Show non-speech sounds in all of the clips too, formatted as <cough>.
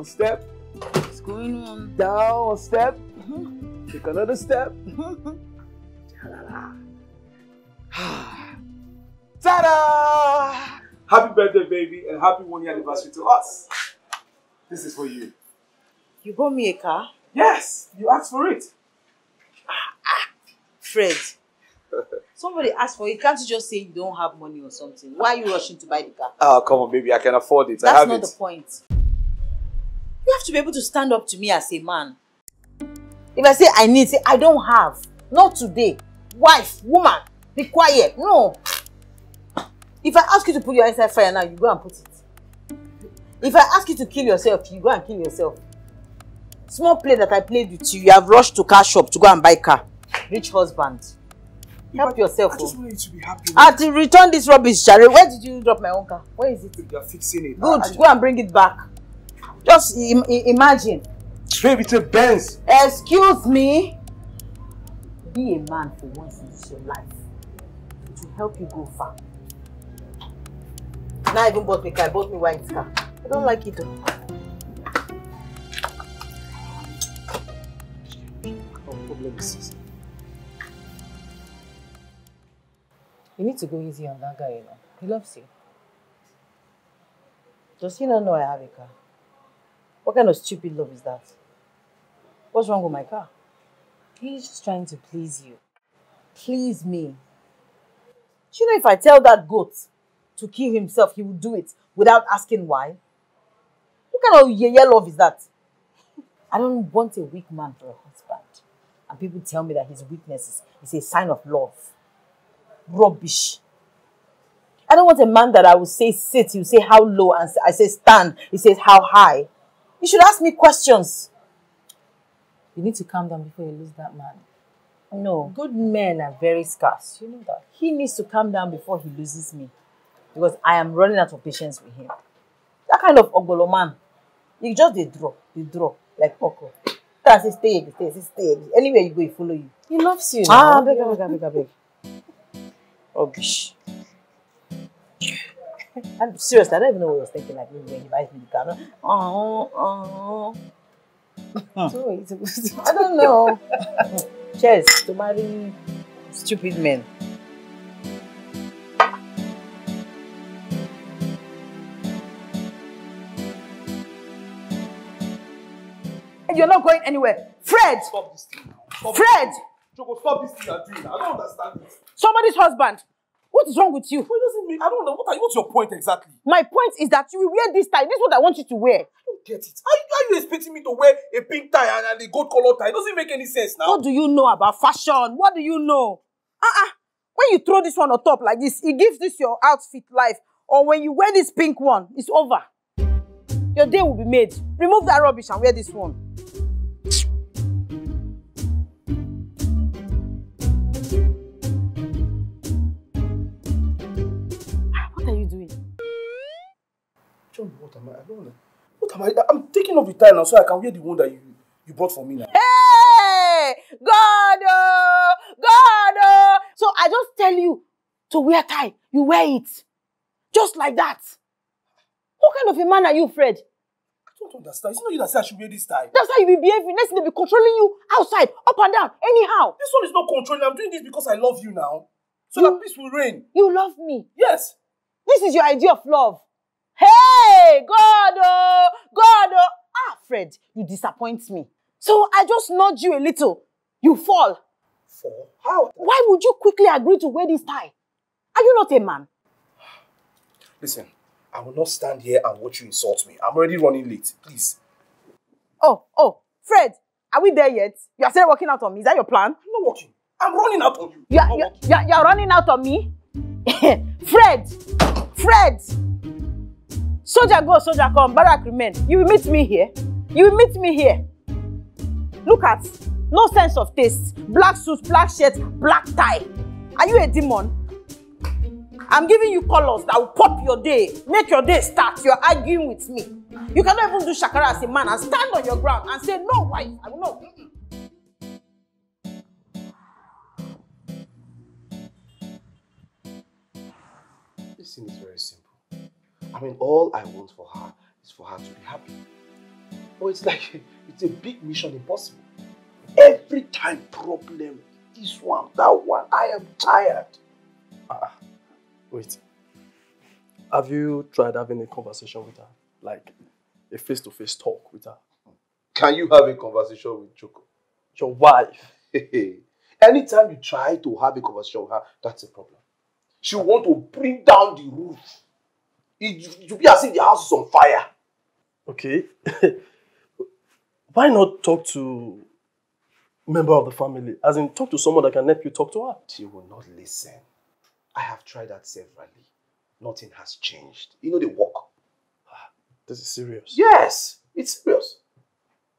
One step. Going on? Down, one step. Mm-hmm. Take another step. Mm-hmm. <sighs> Ta-da! Happy birthday, baby, and happy one year anniversary to us. This is for you. You bought me a car? Yes, you asked for it. Ah, ah, Fred. <laughs> Somebody asked for it. Can't you just say you don't have money or something? Why are you rushing to buy the car? Oh, come on, baby, I can afford it. I That's have not it. the point. You have to be able to stand up to me as a man. If I say I need, say I don't have. Not today. Wife, woman, be quiet. No. If I ask you to put your inside fire now, you go and put it. If I ask you to kill yourself, you go and kill yourself. Small play that I played with you, you have rushed to car shop to go and buy car. Rich husband. Help yourself. I just oh. want you to be happy. To return this rubbish, Shari. Where did you drop my own car? Where is it? You're fixing it. Good, I- go and bring it back. Just Im- imagine. Baby, it's a Benz. Excuse me. Be a man for once in your life. It will help you go far. Now I even bought me car. I bought me white car. I don't like it. though. You need to go easy on that guy, you know. He loves you. Does he not know I have a car? What kind of stupid love is that? What's wrong with my car? He's just trying to please you. Please me. Do you know if I tell that goat to kill himself, he will do it without asking why? What kind of yeye love is that? I don't want a weak man for a husband. And people tell me that his weakness is, is a sign of love. Rubbish. I don't want a man that I will say sit, you say how low, and I say stand, he says how high. You should ask me questions. You need to calm down before you lose that man. No. Good men are very scarce. You know that. he needs to calm down before he loses me because I am running out of patience with him. That kind of ogolo man, you just dey draw, dey draw like okra. Tell say stay stay, stay here. Anywhere you go, he follow you. He loves you. Ah, beg, beg, beg, beg, beg. Rubbish. <laughs> I'm serious. I don't even know what he was thinking like me when he buys me the car. Oh, oh. So what supposed to <laughs> I don't know. <laughs> Cheers to marry stupid men. And you're not going anywhere. Fred! Stop this thing. Stop Fred! This thing. Choco, stop this thing you're doing. I don't understand it. Somebody's husband. What is wrong with you? What does it mean? I don't know. What are, what's your point exactly? My point is that you will wear this tie. This is what I want you to wear. I don't get it. How are you expecting me to wear a pink tie and, and a gold color tie? It doesn't make any sense now. What do you know about fashion? What do you know? Uh-uh. When you throw this one on top like this, it gives this your outfit life. Or when you wear this pink one, it's over. Your day will be made. Remove that rubbish and wear this one. What am I? I don't know. What am I? I'm taking off the tie now so I can wear the one that you, you bought for me now. Hey! God! Oh! God! Oh! So I just tell you to wear tie. You wear it. Just like that. What kind of a man are you, Fred? I don't understand. It's not you that said I should wear this tie. That's how you be behaving. Next they be controlling you outside, up and down, anyhow. This one is not controlling. I'm doing this because I love you now. So that peace will reign. You love me. Yes. This is your idea of love. Hey, God, oh, God, oh. Ah, Fred, you disappoint me. So I just nudge you a little. You fall. For how? Why would you quickly agree to wear this tie? Are you not a man? Listen, I will not stand here and watch you insult me. I'm already running late. Please. Oh, oh, Fred, are we there yet? You are still working out on me. Is that your plan? I'm not walking. I'm running out on you. You are, you you are, you are running out on me? <laughs> Fred! Fred! Soldier go, soldier come, barrack remain. You will meet me here. You will meet me here. Look at, no sense of taste. Black suit, black shirt, black tie. Are you a demon? I'm giving you colors that will pop your day, make your day start. You're arguing with me. You cannot even do shakara as a man and stand on your ground and say, no, wife, I will not. This thing is very simple. I mean, all I want for her is for her to be happy. But it's like, <laughs> it's a big mission impossible. Every time problem, this one, that one, I am tired. Ah, wait. Have you tried having a conversation with her? Like a face-to-face talk with her? Can you have a conversation with Choco? Your wife? <laughs> Anytime you try to have a conversation with her, that's a problem. She want to bring down the roof. It will be as if the house is on fire. Okay. <laughs> Why not talk to a member of the family? As in, talk to someone that can help you talk to her. She will not listen. I have tried that severally. Nothing has changed. You know the work. <sighs> This is serious. Yes, it's serious.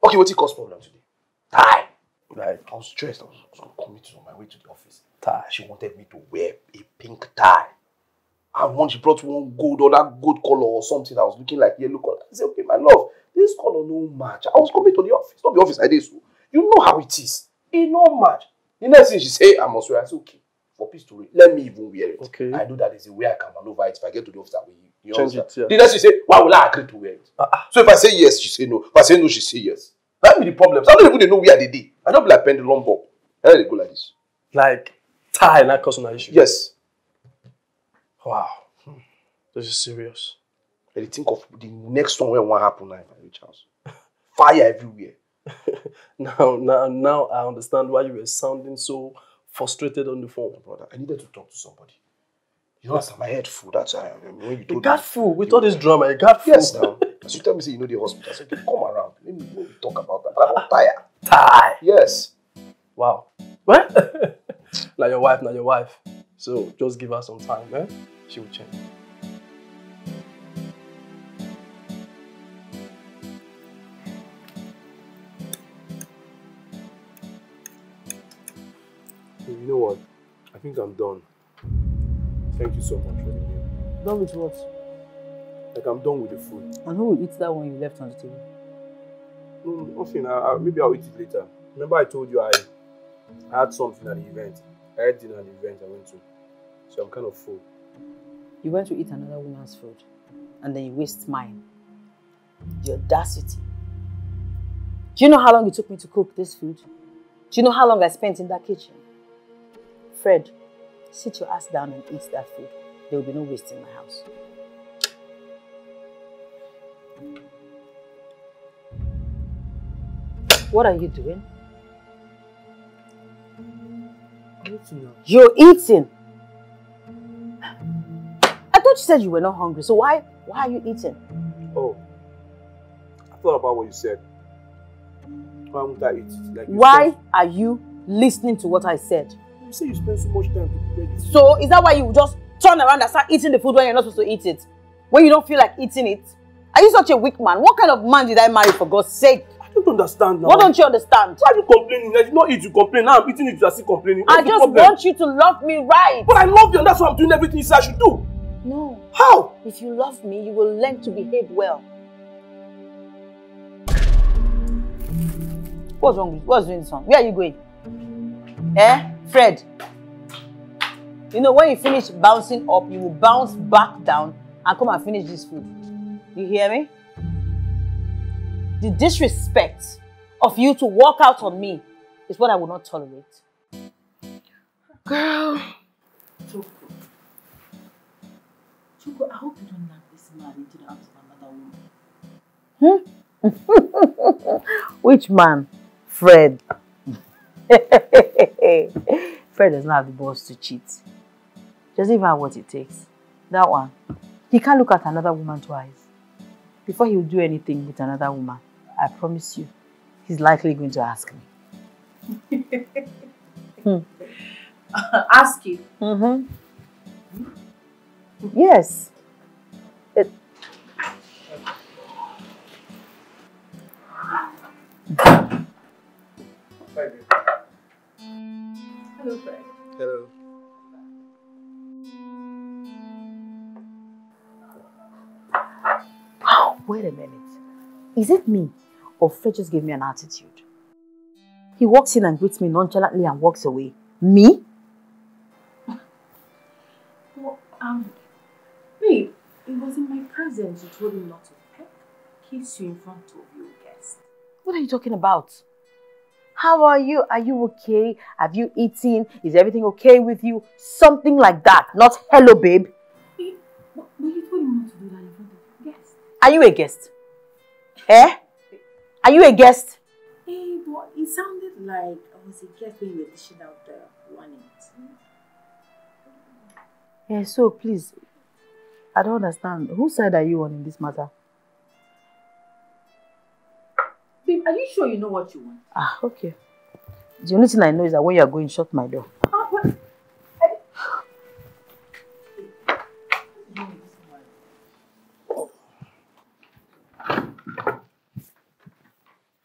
Okay, what cause problem today? Tie. Like, I was stressed. I was, I was going to commit on my way to the office. tie. She wanted me to wear a pink tie. And one, she brought one gold or that gold color or something that was looking like yellow color. I said, okay, my love, this color no match. I was coming to the office, not the office I did so. You know how it is. It no match. The next thing she say, I must wear. I said, okay, for peace to read, let me even wear it. Okay. I know that there's a way I can maneuver it if I get to the office that way. You Change it, yeah. The next thing she say, why will I agree to wear it? Ah, So if I say yes, she say no. If I say no, she say yes. That be the problem. I don't even dey know where they dey. I don't be like pendulum ball. How they go like this? Like, tie not causing an issue. Yes. Wow. Hmm. This is serious. And think of the next one when one happen now if I reach house. Fire everywhere. <laughs> Now, now, now I understand why you were sounding so frustrated on the phone. Brother, I needed to talk to somebody. You know, my head full. That's why I, when you told got me. fool. With all this drama, you got fool. Yes, now. <laughs> As you tell me, say you know the hospital. I said, okay, come around. Let me, let me talk about that. I'm tired. Tie. Yes. Wow. What? <laughs> like your wife, not your wife. So just give her some time, eh? She will change. You know what? I think I'm done. Thank you so much for the meal. Done with what? Like I'm done with the food. And who will eat that one you left on the table? No, nothing. I, I, maybe I'll eat it later. Remember I told you I, I had something at the event. I had dinner at the event I went to. So I'm kind of full. You went to eat another woman's food and then you waste mine. The audacity. Do you know how long it took me to cook this food? Do you know how long I spent in that kitchen? Fred, sit your ass down and eat that food. There will be no waste in my house. What are you doing? You're eating. I thought you said you were not hungry, so why why are you eating? Oh, I thought about what you said. Why won't I eat? Like you Why said. are you listening to what I said? You say you spend so much time to prepare this. So is that why you just turn around and start eating the food when you're not supposed to eat it? When you don't feel like eating it? Are you such a weak man? What kind of man did I marry for God's sake? I don't understand now. What don't you understand? Why are you complaining? I did not eat, you complain. Now I'm eating it, you are still complaining. I What's the just problem? want you to love me right. But I love you and that's why I'm doing everything you say I should do. No. How? If you love me, you will learn to behave well. What's wrong with What's doing this one? Where are you going? Eh? Fred. You know, when you finish bouncing up, you will bounce back down and come and finish this food. You hear me? The disrespect of you to walk out on me is what I will not tolerate. Girl. Choco. Choco, I hope you don't knock this man into the arms of another woman. Hmm? <laughs> Which man? Fred. <laughs> Fred does not have the balls to cheat. Doesn't even have what it takes. That one. He can't look at another woman twice. Before he will do anything with another woman, I promise you, he's likely going to ask me. <laughs> Ask you. Mm-hmm. Yes. It, Hello, Fred. Hello. wait a minute. Is it me or Fred just gave me an attitude? He walks in and greets me nonchalantly and walks away. Me? <laughs> Well, um, babe, it was in my presence. you told him not to peck, kiss you in front of your guest. What are you talking about? How are you? Are you okay? Have you eaten? Is everything okay with you? Something like that. Not hello, babe. But, but you told him not to do that in front of your guest. Are you a guest? Eh? Are you a guest? Hey, but it sounded like I was a guest when you were dishing out the warnings. Yeah, so please, I don't understand. Whose side are you on in this matter? Babe, are you sure you know what you want? Ah, okay. The only thing I know is that when you are going, shut my door.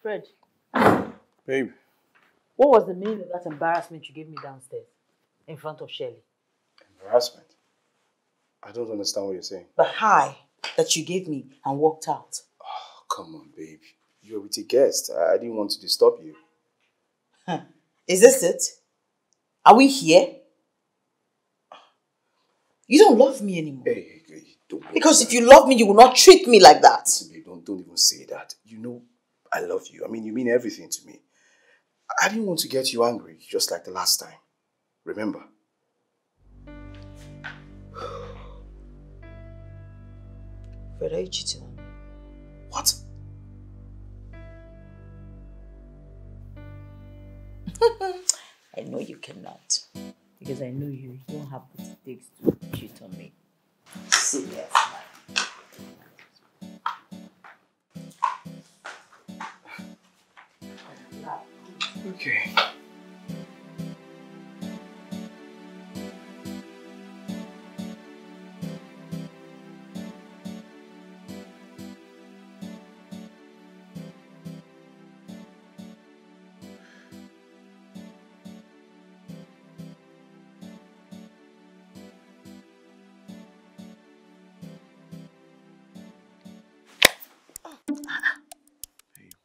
Fred, Babe. what was the meaning of that embarrassment you gave me downstairs in front of Shelley? Embarrassment. I don't understand what you're saying. The high that you gave me and walked out. Oh, come on, babe. You're with a guest. I didn't want to disturb you. Is this it? Are we here? You don't love me anymore. Hey, hey, hey, don't Because if you love me, you will not treat me like that. Listen, babe, don't, don't even say that. You know, I love you. I mean, you mean everything to me. I didn't want to get you angry, just like the last time. Remember? <sighs> Fred, are you cheating on me? What? <laughs> I know you cannot. Because I know you, you don't have what it takes to cheat on me. Serious. Okay.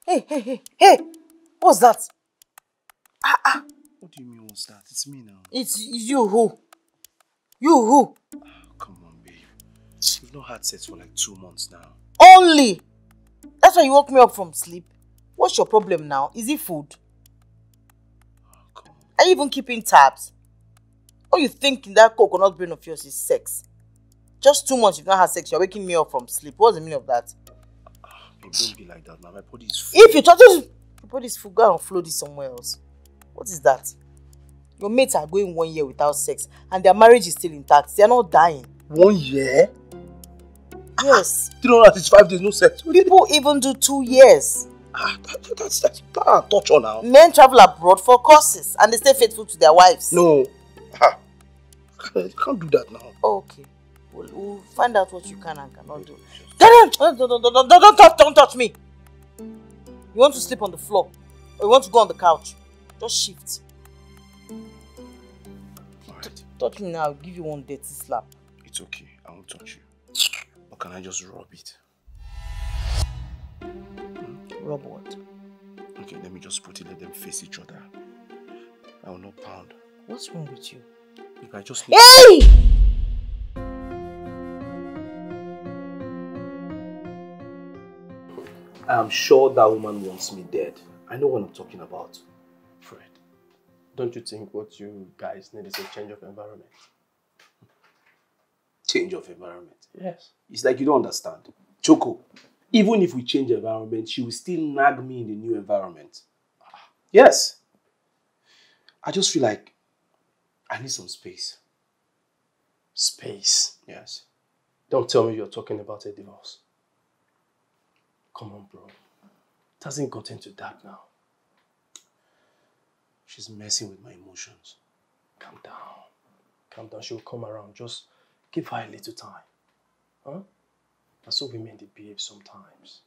Hey, hey, hey, hey! What's that? What do you mean, what's that? It's me now. It's you who? You who? Ah, come on, babe. We've not had sex for like two months now. Only! That's why you woke me up from sleep. What's your problem now? Is it food? Oh. Are you even keeping tabs? Or you think in that coconut brain of yours is sex? Just two months you've not had sex, you're waking me up from sleep. What's the meaning of that? Ah, babe, don't be like that now. My body is full. If you touch this, your body's full, go and flow this somewhere else. What is that? Your mates are going one year without sex and their marriage is still intact. They are not dying. One year? Yes. 365 days, no sex. People even do two years. Ah, that, that, that's that's that torture now. Men travel abroad for courses and they stay faithful to their wives. No. Ah, you can't do that now. Okay. We'll, we'll find out what you can and cannot do. Don't, don't, don't, don't, don't, touch, don't touch me! You want to sleep on the floor or you want to go on the couch? Just shift. Alright, Touch me now, I'll give you one dirty slap. it's okay. I won't touch you. Or can I just rub it? Rub what? Okay, let me just put it, let them face each other. I will not pound. What's wrong with you? If I just need Hey! I'm sure that woman wants me dead. I know what I'm talking about. Don't you think what you guys need is a change of environment? Change of environment. Yes. It's like you don't understand. Choco, even if we change environment, she will still nag me in the new environment. Yes. I just feel like I need some space. Space. Yes. Don't tell me you're talking about a divorce. Come on, bro. It hasn't gotten to that now. She's messing with my emotions. Calm down. Calm down. She'll come around. Just give her a little time. Huh? That's how women they behave sometimes.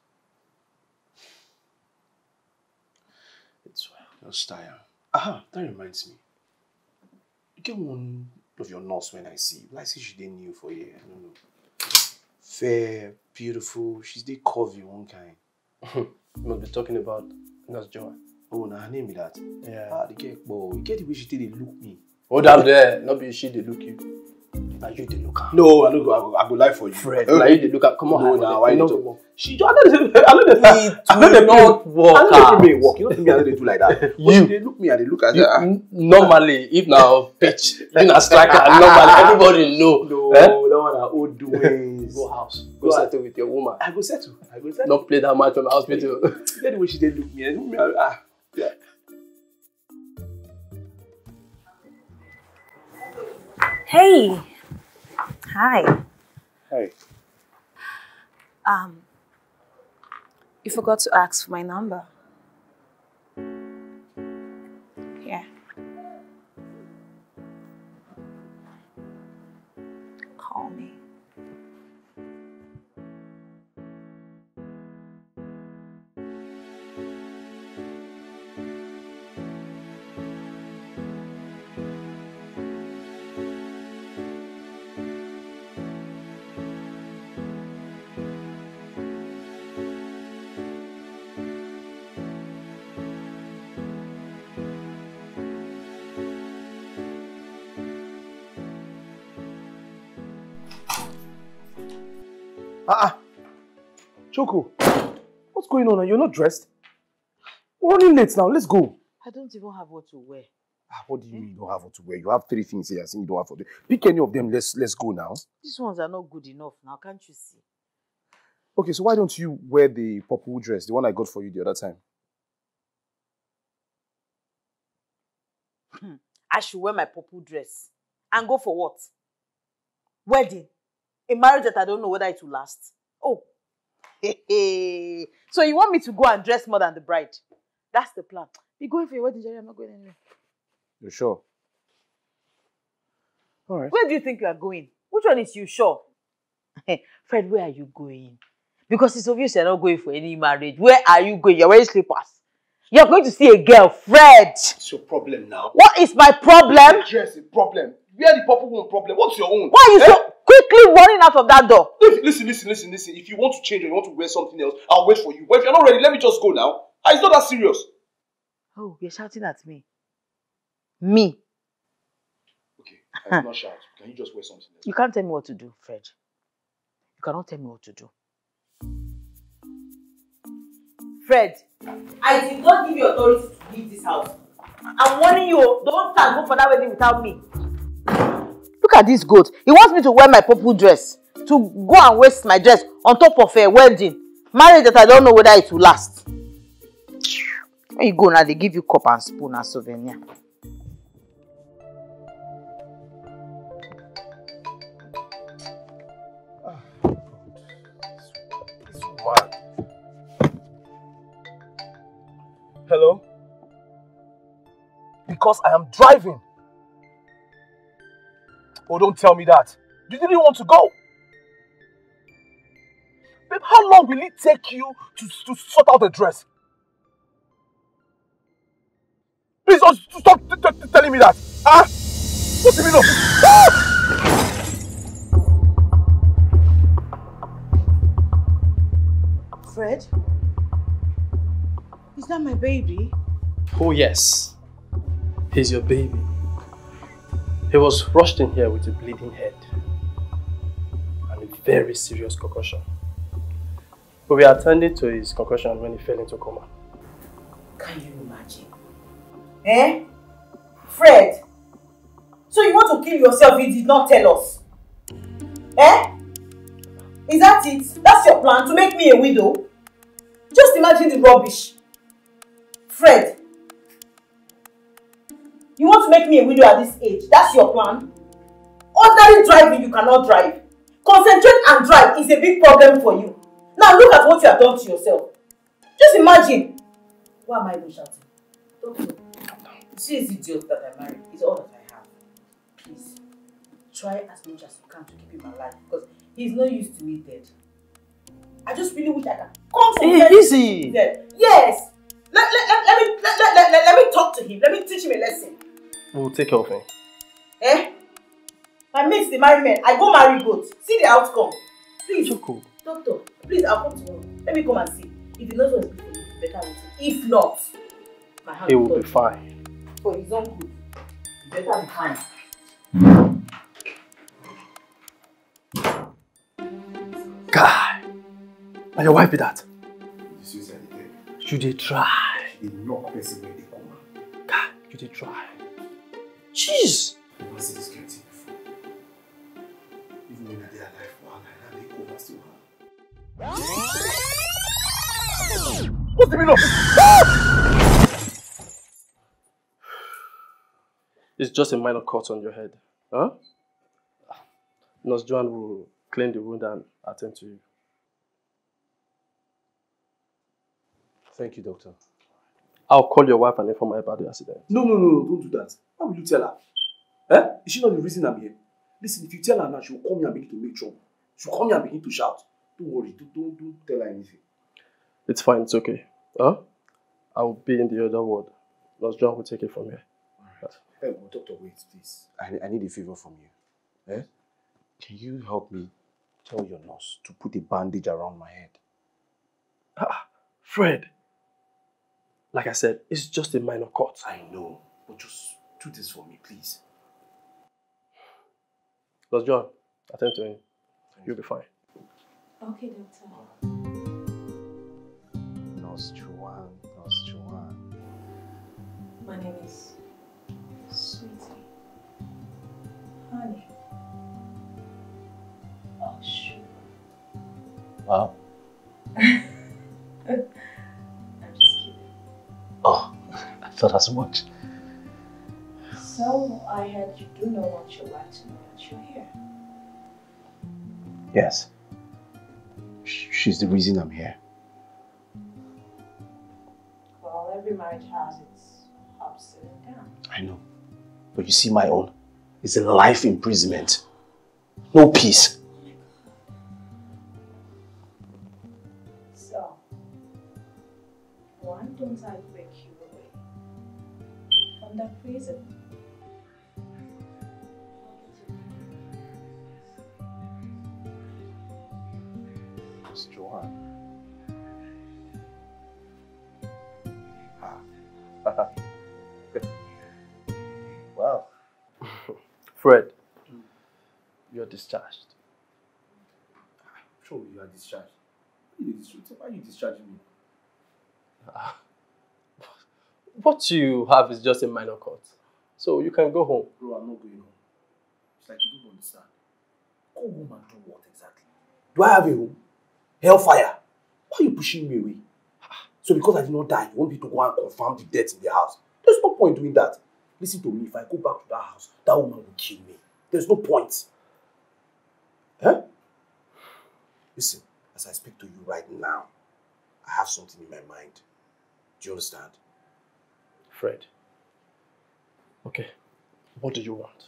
It's well. Just tired. Aha, that reminds me. You get one of your nurse when I see you. Like say she didn't for you. I don't know. Fair, beautiful. She's the curvy one kind. <laughs> You must be talking about Nurse Joy. Oh, now her name be that. Yeah. Ah, the girl, boy, you get the way she did they look me. Hold up there. Not be she they look you. Now you the look am. No, I no go. I go, I go lie for you. Fred, now you the look am. Come on, No, it. why You you talk? She just, I know they, I know they, I will play- not work I out. they play work. You know me, I know they do like that. <laughs> But You. they look me and they look at You, that. n- normally, if now pitch, <laughs> you na striker, normally everybody know. No, Eh? that one are old ways. <laughs> Go house, go Go settle with your woman. I go settle. I go settle. Don't play that match from the hospital. Get the way she did look me. and look me. Ah, yeah. Hey. Hi. Hey. Um, you forgot to ask for my number. Yeah. Call me. Choco, what's going on? You're not dressed. We're running late now. Let's go. I don't even have what to wear. Ah, what do you mean you don't have what to wear? You have three things here. I think you don't have what to Pick any of them. Let's let's go now. These ones are not good enough now, can't you see? Okay, so why don't you wear the purple dress, the one I got for you the other time? I should wear my purple dress and go for what? Wedding. A marriage that I don't know whether it will last. <laughs> So you want me to go and dress more than the bride? That's the plan. Be going for your wedding, Jerry. I'm not going anywhere. You're sure? All right. Where do you think you are going? Which one is you sure? <laughs> Fred, where are you going? Because it's obvious you're not going for any marriage. Where are you going? You're wearing slippers. You're going to see a girl, Fred. What's your problem now? What is my problem? Dress a problem. Wear the purple one problem. What's your own? Why are you Eh? so quickly running out of that door? Listen, listen, listen, listen, listen. If you want to change or you want to wear something else, I'll wait for you. But if you're not ready, let me just go now. Ah, It's not that serious. Oh, you're shouting at me. Me. Okay, I will not shout. Can you just wear something else? You can't tell me what to do, Fred. You cannot tell me what to do. Fred, I did not give you authority to leave this house. I'm warning you, don't start go for that wedding without me. At this goat. He wants me to wear my purple dress. To go and waste my dress on top of a wedding. Marriage that I don't know whether it will last. When you go now, they give you cup and spoon as souvenir. Hello? Because I am driving. Oh, don't tell me that. You didn't want to go. Babe, how long will it take you to, to sort out the dress? Please don't stop t- t- telling me that. Huh? What do you mean? of- Ah! Fred? Is that my baby? Oh yes, he's your baby. He was rushed in here with a bleeding head and a very serious concussion. But we attended to his concussion when he fell into coma. Can you imagine? Eh? Fred? So you want to kill yourself, you did not tell us? Eh? Is that it? That's your plan, to make me a widow? Just imagine the rubbish. Fred? You want to make me a widow at this age? That's your plan? Ordinary driving, you cannot drive. Concentrate and drive is a big problem for you. Now look at what you have done to yourself. Just imagine. Why am I even shouting? Don't know. See this idiot that I married is all that I have. Please, try as much as you can to keep him alive because he's not used to me dead. I just really wish I can come from dead easy. dead. Yes. Let, let, let, let, me, let, let, let, let, let me talk to him. Let me teach him a lesson. We will take care of him. Eh? My mate is a married. I go marry goats. See the outcome. Please. Choco. Oh. Doctor, please, I'll come tomorrow. Let me come and see. If the nurse was before you, better with it. If not, my hand He will be fine. For his own good, better be fine. Guy, Now your wife be that. The suicide. Should they try? She dey you dey try. Jeez. You never see. Even when I dey alive, hard. What's the meaning It's just a minor cut on your head. Huh? Nurse Joan will clean the wound and attend to you. Thank you, doctor. I'll call your wife and inform her about the accident. No, no, no, no, don't do that. Why will you tell her? Eh? Is she not the reason I'm here? Listen, if you tell her now, she will come here and begin to make trouble. She will come here and begin to shout. Don't worry, don't, don't, don't tell her anything. It's fine, it's okay. Huh? I'll be in the other ward. Nurse John will take it from here. Hey, well, doctor, wait, please. I, I need a favor from you. Eh? Can you help me tell your nurse to put a bandage around my head? Ah, Fred. Like I said, it's just a minor cut. I know, but just do this for me, please. Nurse John, attend to him. You'll be fine. Okay, doctor. Nurse Joanne, Nurse Joanne. My name is Sweetie. Honey. Oh, sugar. <laughs> Wow. I'm just kidding. Oh, I thought as much. So, I heard you do know what you to know that you're here. Yes. Sh- She's the reason I'm here. Well, every marriage has its ups and downs. I know. But you see, my own is a life imprisonment. No peace. So, why don't I you from that prison? Nurse Joanne. Ah. <laughs> wow. Fred, <laughs> you're discharged. Sure, you are discharged. You discharged? Why are you discharging me? What you have is just a minor cut. So you can go home. Bro, I'm not going home. It's like you don't understand. Go home and do what exactly? Do I have a home? Hellfire. Why are you pushing me away? So because I did not die, you want me to go and confirm the death in the house? There's no point doing that. Listen to me, if I go back to that house, that woman will kill me. There's no point. Huh? Listen, as I speak to you right now, I have something in my mind. Do you understand? Fred. Okay. What do you want?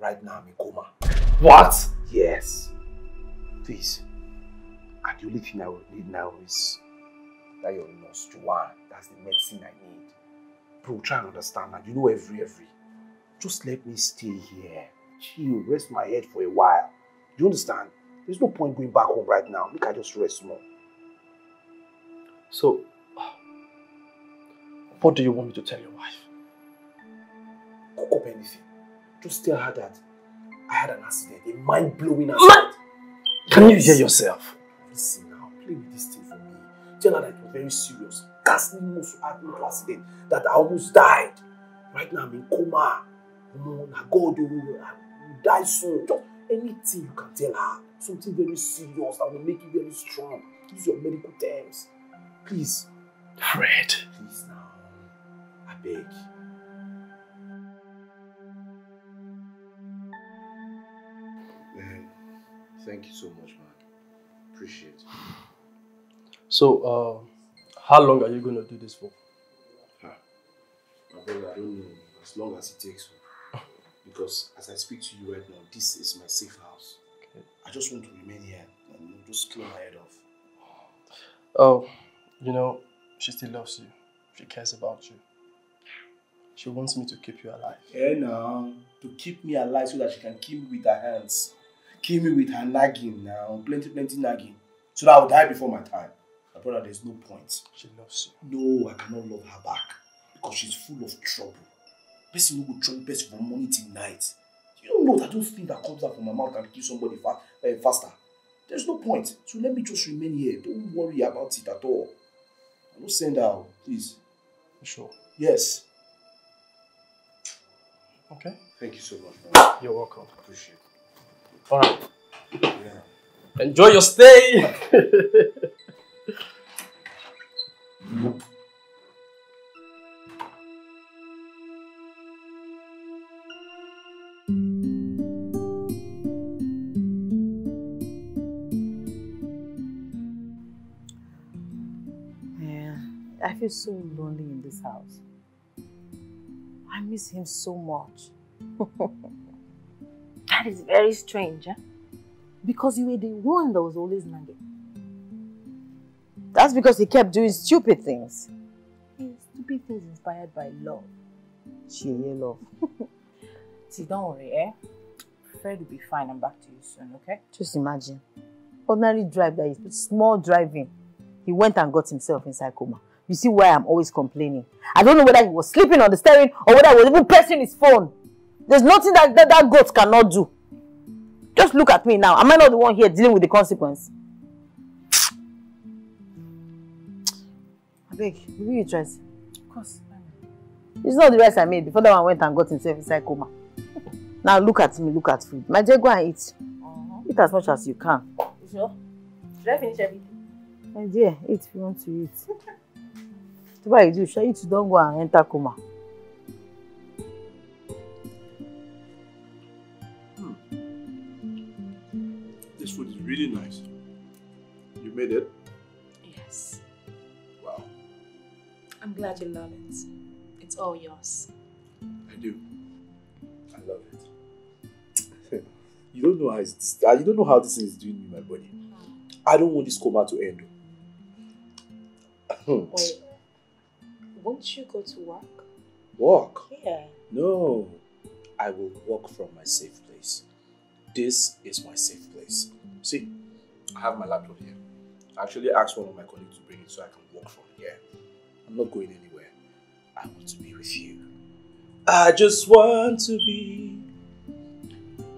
Right now, I'm in coma. What? Yes. Please. And the only thing I will need now is that your nurse, Joanne. That's the medicine I need. Bro, try and understand that. You know every, every. Just let me stay here. Chill, rest my head for a while. Do you understand? There's no point going back home right now. Make I just rest more. So, what do you want me to tell your wife? Cook up anything. Just tell her that I had an accident, a mind-blowing accident. Can you hear yourself? Listen now, play with this thing for me. Tell her that it was very serious. Ghastly accident that I almost died. Right now I'm in coma. Na God oh, I will die soon. Just anything you can tell her. Something very serious that will make you very strong. Use your medical terms. Please, Fred. please now. I beg. Man, thank you so much, man. Appreciate it. So, uh, how long are you going to do this for? My brother, I don't know as long as it takes. <laughs> Because as I speak to you right now, this is my safe house. Okay. I just want to remain here and just clear my head off. Oh, you know, she still loves you. She cares about you. She wants me to keep you alive. Yeah, now to keep me alive so that she can kill me with her hands, kill me with her nagging now, plenty, plenty nagging, so that I'll die before my time. My brother, there's no point. She loves you. No, I cannot love her back because she's full of trouble. Person who will trouble person from morning till night. You don't know that those things that comes out from my mouth can kill somebody fa- uh, faster. There's no point. So let me just remain here. Don't worry about it at all. I will send her out, please. Sure. Yes. Okay. Thank you so much. You're welcome. Appreciate it. All right. Yeah. Enjoy your stay. <laughs> Yeah, I feel so lonely in this house. I miss him so much. <laughs> That is very strange, eh? Because you were the one that was always nagging. That's because he kept doing stupid things. Stupid things inspired by love. Sheer love. <laughs> See, don't worry, eh? Fred will be fine. I'm back to you soon, okay? Just imagine. Ordinary drive that is small driving. He went and got himself inside coma. You see why I'm always complaining. I don't know whether he was sleeping on the steering or whether he was even pressing his phone. There's nothing that that, that goat cannot do. Just look at me now. Am I not the one here dealing with the consequence? I beg, will you try? Of course. It's not the rice I made before that one went and got himself inside coma. Now look at me, look at food. My dear, go and eat. Uh-huh. Eat as much as you can. You sure? Did I finish everything? My dear, eat if you want to eat. <laughs> What you do, shall you don't go and enter coma. This food is really nice. You made it? Yes. Wow. I'm glad you love it. It's all yours. I do. I love it. <laughs> you don't know how it's, uh, you don't know how this thing is doing in my body. I don't want this coma to end. <laughs> Wait. Won't you go to work? Walk? Yeah. No. I will walk from my safe place. This is my safe place. See, I have my laptop here. I actually asked one of my colleagues to bring it so I can walk from here. I'm not going anywhere. I want to be with you. I just want to be.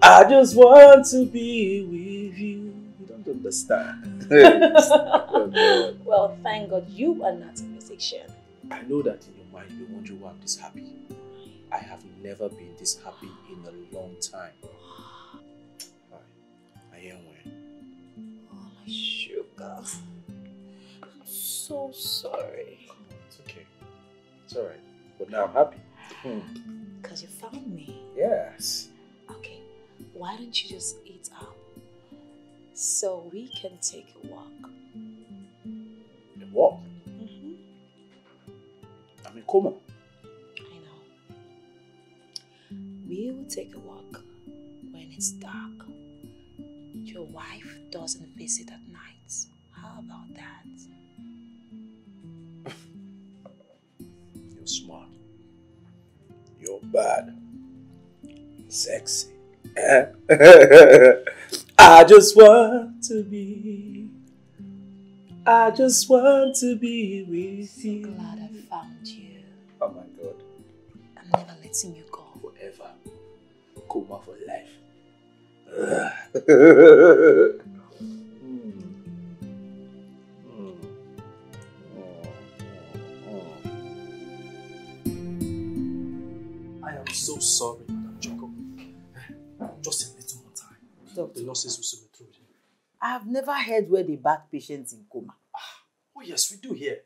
I just want to be with you. You don't understand. <laughs> <laughs> Well, thank God you are not a musician. I know that in your mind you're wondering why I'm this happy. I have never been this happy in a long time. I, I am when. Oh, my sugar. I'm so sorry. It's okay. It's alright. But now I'm happy. Hmm. Because you found me. Yes. Okay, why don't you just eat up so we can take a walk? A walk. Coma. I know. We will take a walk when it's dark. Your wife doesn't visit at night. How about that? <laughs> You're smart. You're bad. Sexy. <laughs> I just want to be. I just want to be with So you. glad I found you. Oh my god. I'm never letting you go. Forever. Coma for life. Mm. Mm. Mm. I am so sorry, Madam Jacob. Just a little more time. The nurses will soon be through. I have never heard where they bath patients in coma. Oh yes, we do here.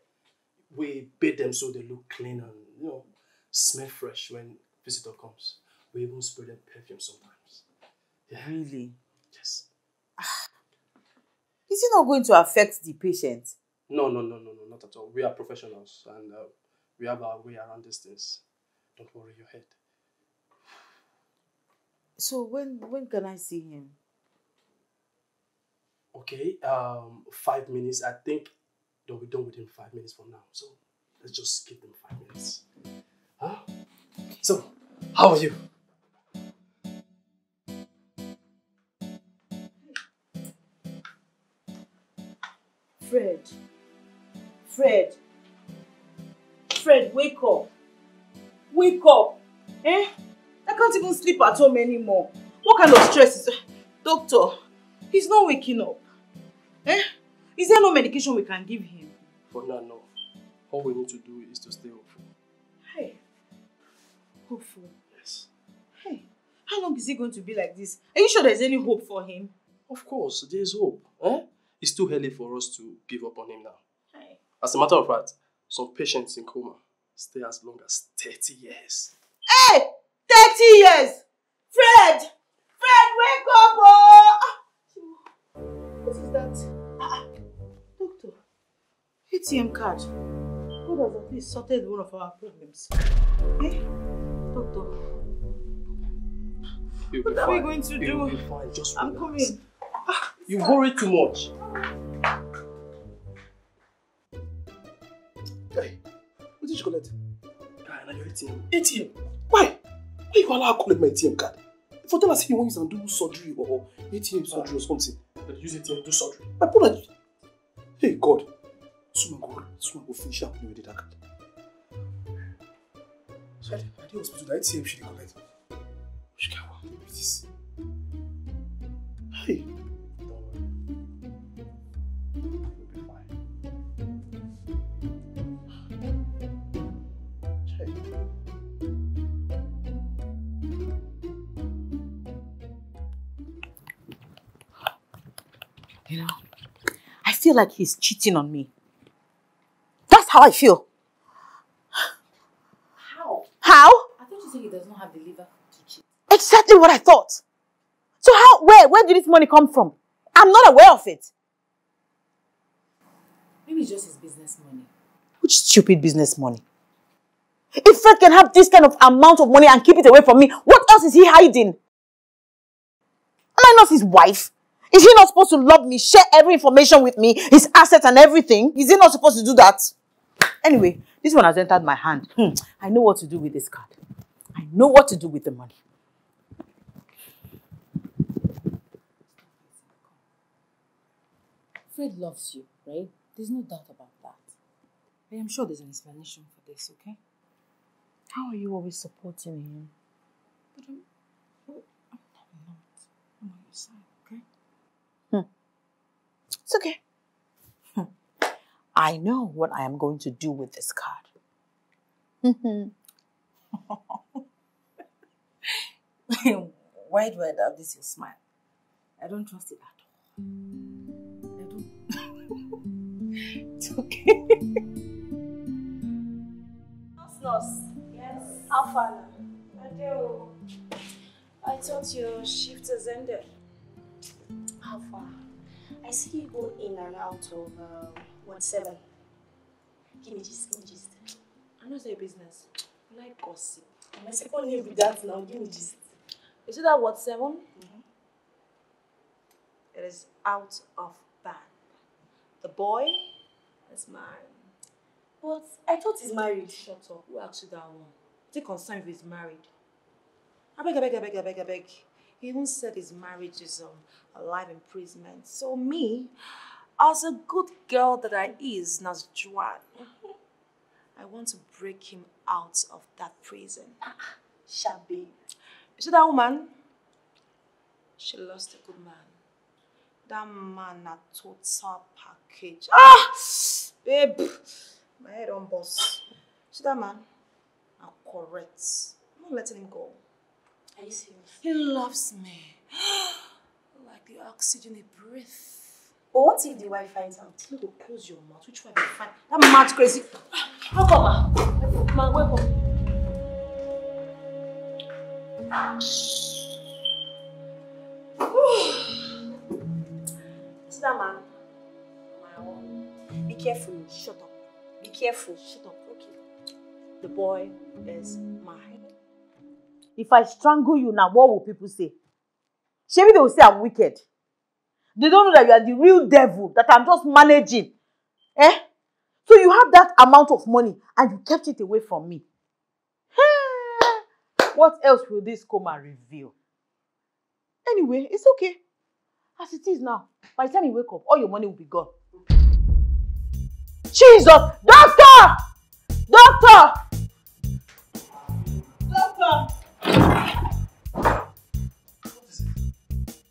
We bathe them so they look clean and you know smell fresh when visitor comes. We even spray them perfume sometimes. Yeah. Really? Yes. Is it not going to affect the patient? No, no, no, no, no, not at all. We are professionals and uh, we have our way around these things. Don't worry your head. So when when can I see him? Okay, um, five minutes. I think they'll be done within five minutes from now. So let's just give them five minutes. Huh? So, how are you? Fred. Fred. Fred, wake up. Wake up. Eh? I can't even sleep at home anymore. What kind of stress is Doctor, he's not waking up. Eh? Is there no medication we can give him? For now, no. All we need to do is to stay hopeful. Hey. Hopeful. Yes. Hey. How long is he going to be like this? Are you sure there's any hope for him? Of course, there is hope. Eh? It's too early for us to give up on him now. Hey. As a matter of fact, some patients in coma stay as long as 30 years. Hey! 30 years! Fred! Fred, wake up! Oh! Ah, What is that? Ah, ah. Doctor. ATM card. At least sorted one of our problems. Eh? Doctor, You'll what are we going to You'll do? I'm relax. coming. You worry too much. Hey, what did you collect? Guy, now your ATM. ATM. Why? Why you allow collect my ATM card? If I tell us you want use and do surgery or ATM surgery or something. But use ATM, do surgery. My brother. Hey God. Go, go finish up with. So I dey I hospital, the ATM she collect. Kind of one be this? Hey. You know, I feel like he's cheating on me. How I feel. How? How? I thought you said he does not have the liver to cheat. Exactly what I thought. So how, where, where did this money come from? I'm not aware of it. Maybe it's just his business money. Which stupid business money? If Fred can have this kind of amount of money and keep it away from me, what else is he hiding? Am I not his wife? Is he not supposed to love me, share every information with me, his assets and everything? Is he not supposed to do that? Anyway, this one has entered my hand. Hmm, I know what to do with this card. I know what to do with the money. Fred loves you, right? There's no doubt about that. I am sure there's an explanation for this, okay? How are you always supporting him? But I'm, I'm not. I'm on your side, okay? It's okay. I know what I am going to do with this card. <laughs> Why do I doubt this your smile? I don't trust it at all. I don't. <laughs> it's okay. Nurse, nurse. Yes. How far now? Adeo. I thought your shift has ended. How far? I see you go in and out of uh, what seven. Give me gist, give me gist. I know not your business. I like gossip. My second name with that now. Give me gist. You see that what 7 Mm-hmm. It is out of ban. The boy is married. But I thought he's married. Shut up. Who asked you that one? Take concern if he's married. I beg, I beg, I beg, I beg, I beg. He even said his marriage is um, a life imprisonment. So me, as a good girl that I is, Nas Juan, I want to break him out of that prison. Shabby. You see that woman? She lost a good man. That man a total package. Ah! Babe! My head on boss. See that man? A correct. I'm not letting him go. Are you serious? He loves me. <gasps> like the oxygen he breathes. But what if the wife finds out? You go close your mouth. Which one be fine? That mad crazy. Ah, How come, ma? Ma, welcome. See that man? Be careful. Shut up. Be careful. Shut up. Okay. The boy is mine. If I strangle you now, what will people say? Maybe they will say I'm wicked. They don't know that you are the real devil, that I'm just managing. Eh? So you have that amount of money and you kept it away from me. <sighs> What else will this coma reveal? Anyway, it's okay. As it is now, by the time you wake up, all your money will be gone. Jesus! Doctor! Doctor! Doctor!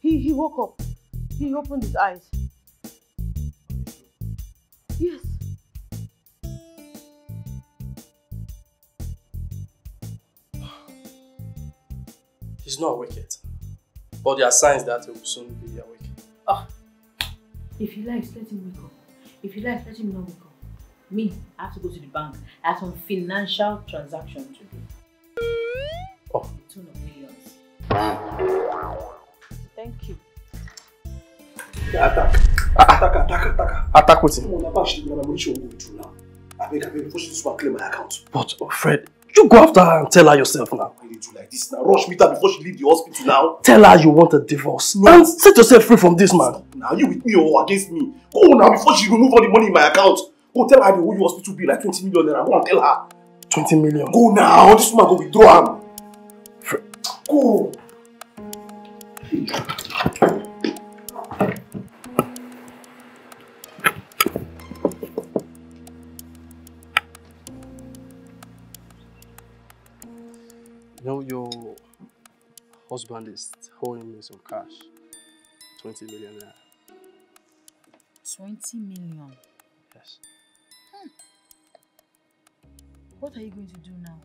He, he woke up. He opened his eyes. Yes. He's not awake yet. But there are signs that he will soon be awake. Ah. If he likes, let him wake up. If he likes, let him not wake up. Me, I have to go to the bank. I have some financial transaction to do. Oh. Tune of millions. Thank you. Attack. Attack, attack, attack. Attack with him. Come on, she will through now. I beg, I beg, to claim my account. But oh, Fred, you go after her and tell her yourself now. Why you do like this now? Rush meet her before she leave the hospital now. Tell her you want a divorce. And set yourself free from this man. Now you with me or against me? Go now before she remove all the money in my account. Go tell her the whole hospital bill like 20 million naira. Go and tell her. 20 million. Go now. This woman go withdraw am. Fred. Go. You husband is owing me some cash. 20 million naira. 20 million. Yes. Hmm. What are you going to do now?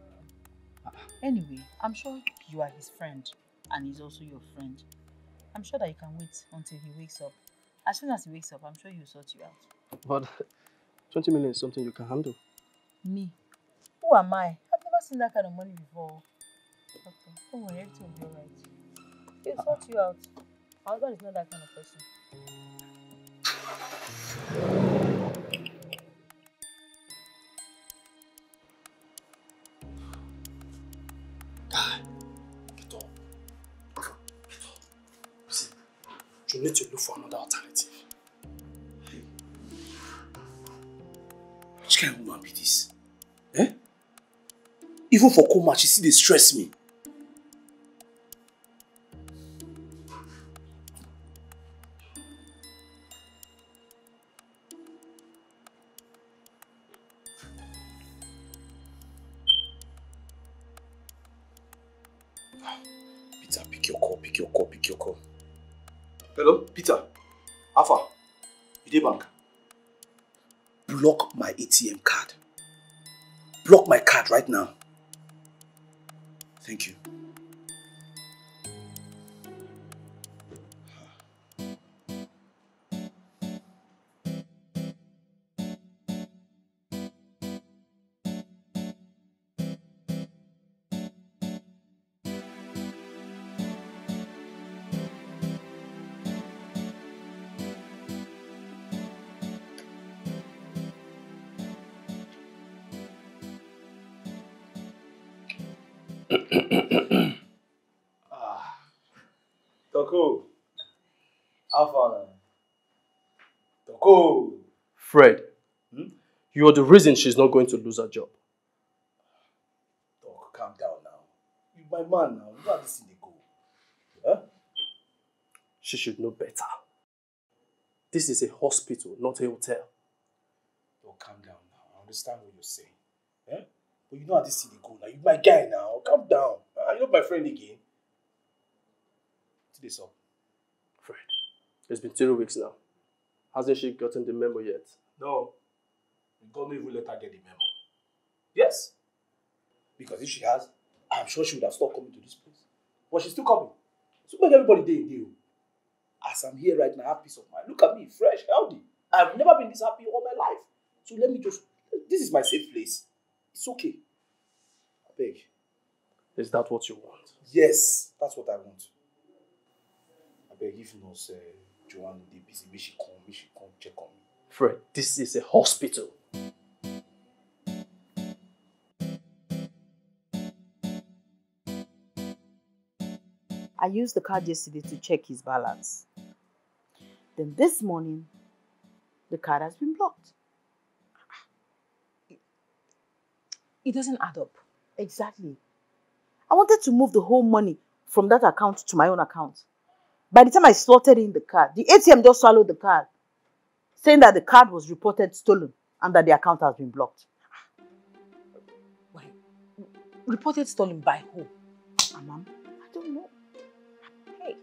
Anyway, I'm sure you are his friend and he's also your friend. I'm sure that you can wait until he wakes up. As soon as he wakes up, I'm sure he'll sort you out. But <laughs> 20 million is something you can handle. Me? Who am I? I've never seen that kind of money before. Doctor, don't worry, everything will be alright. He'll sort you out. Husband is not that kind of person. You need to look for another alternative. Which kind of woman be this? Eh? Even for coma, she still dey stress me. Toko. Alpha. Toko. Fred, Hmm? you are the reason she's not going to lose her job. Doc, calm down now. You're my man now. You know how this thing dey go. Huh? She should know better. This is a hospital, not a hotel. Doc, calm down now. I understand what you're saying. Eh? But you know how this dey go now. You my guy now. Calm down. Ah, you not my friend again. This up? Fred, it's been three weeks now. Hasn't she gotten the memo yet? No. God no even let her get the memo. Yes. Because if she has, I'm sure she would have stopped coming to this place. But she's still coming. So make everybody day in deal. As I'm here right now, I have peace of mind. Look at me, fresh, healthy. I've never been this happy all my life. So let me just this is my safe place. It's okay. I beg. Is that what you want? Yes, that's what I want. I beg if not, uh, Joanne, they busy. May she come, may she come check on me. Fred, this is a hospital. I used the card yesterday to check his balance. Then this morning, the card has been blocked. It doesn't add up. Exactly. I wanted to move the whole money from that account to my own account. By the time I slotted in the card, the ATM just swallowed the card, saying that the card was reported stolen and that the account has been blocked. Why? Reported stolen by who? Ah, Amam? I don't know. Hey,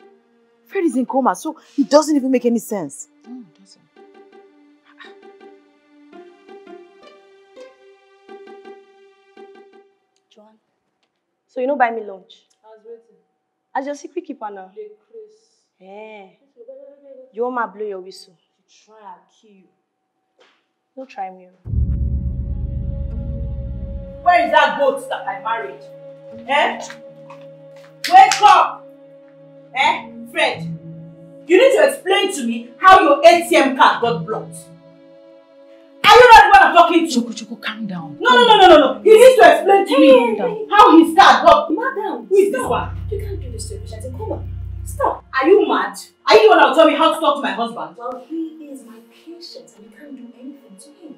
Fred is in coma, so it doesn't even make any sense. No, doesn't. So you know buy me lunch? I was waiting. As your secret keeper now. Eh. You want me blow your whistle? To try and kill you. No try me. Where is that goat that I married? Eh? Wake up! Eh? Fred, you need to explain to me how your ATM card got blocked. Are you not what I'm talking to? Choco, Choco, calm down. No, no, no, no, no, no. He needs to explain to me down. how his card got Madam, Who is this one? you can't do this to a patient. Come on. Stop. Are you mad? Are you the one that will tell me how to talk to my husband? Well, he is my patient and you can't do anything to him.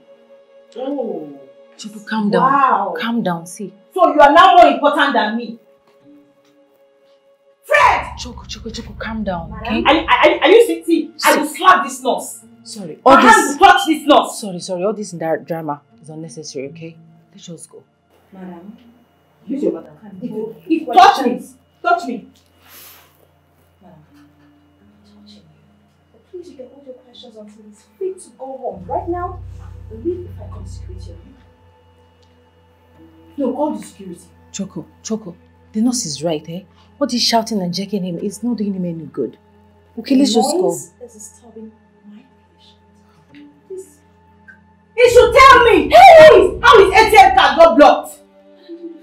Oh. Choco, calm down. Wow. Calm down. See. So you are now more important than me. Fred! Choco, Choco, Choco, calm down. Okay? Are, are, are you sitting? I will slap this nurse. Sorry. My All hand this. will touch this nurse. Sorry, sorry. All this drama is unnecessary. Okay? Let's just go. Madam. Use your mother. If, if touch me, touch me. Can hold your questions until he's fit to go home. Right now, leave if I come security on you. No, call the security. Choco, Choco. The nurse is right, eh? All this shouting and jacking him is not doing him any good. Okay, let's just go. Is disturbing my patient. Please. He should tell me how his, how ATM card got blocked.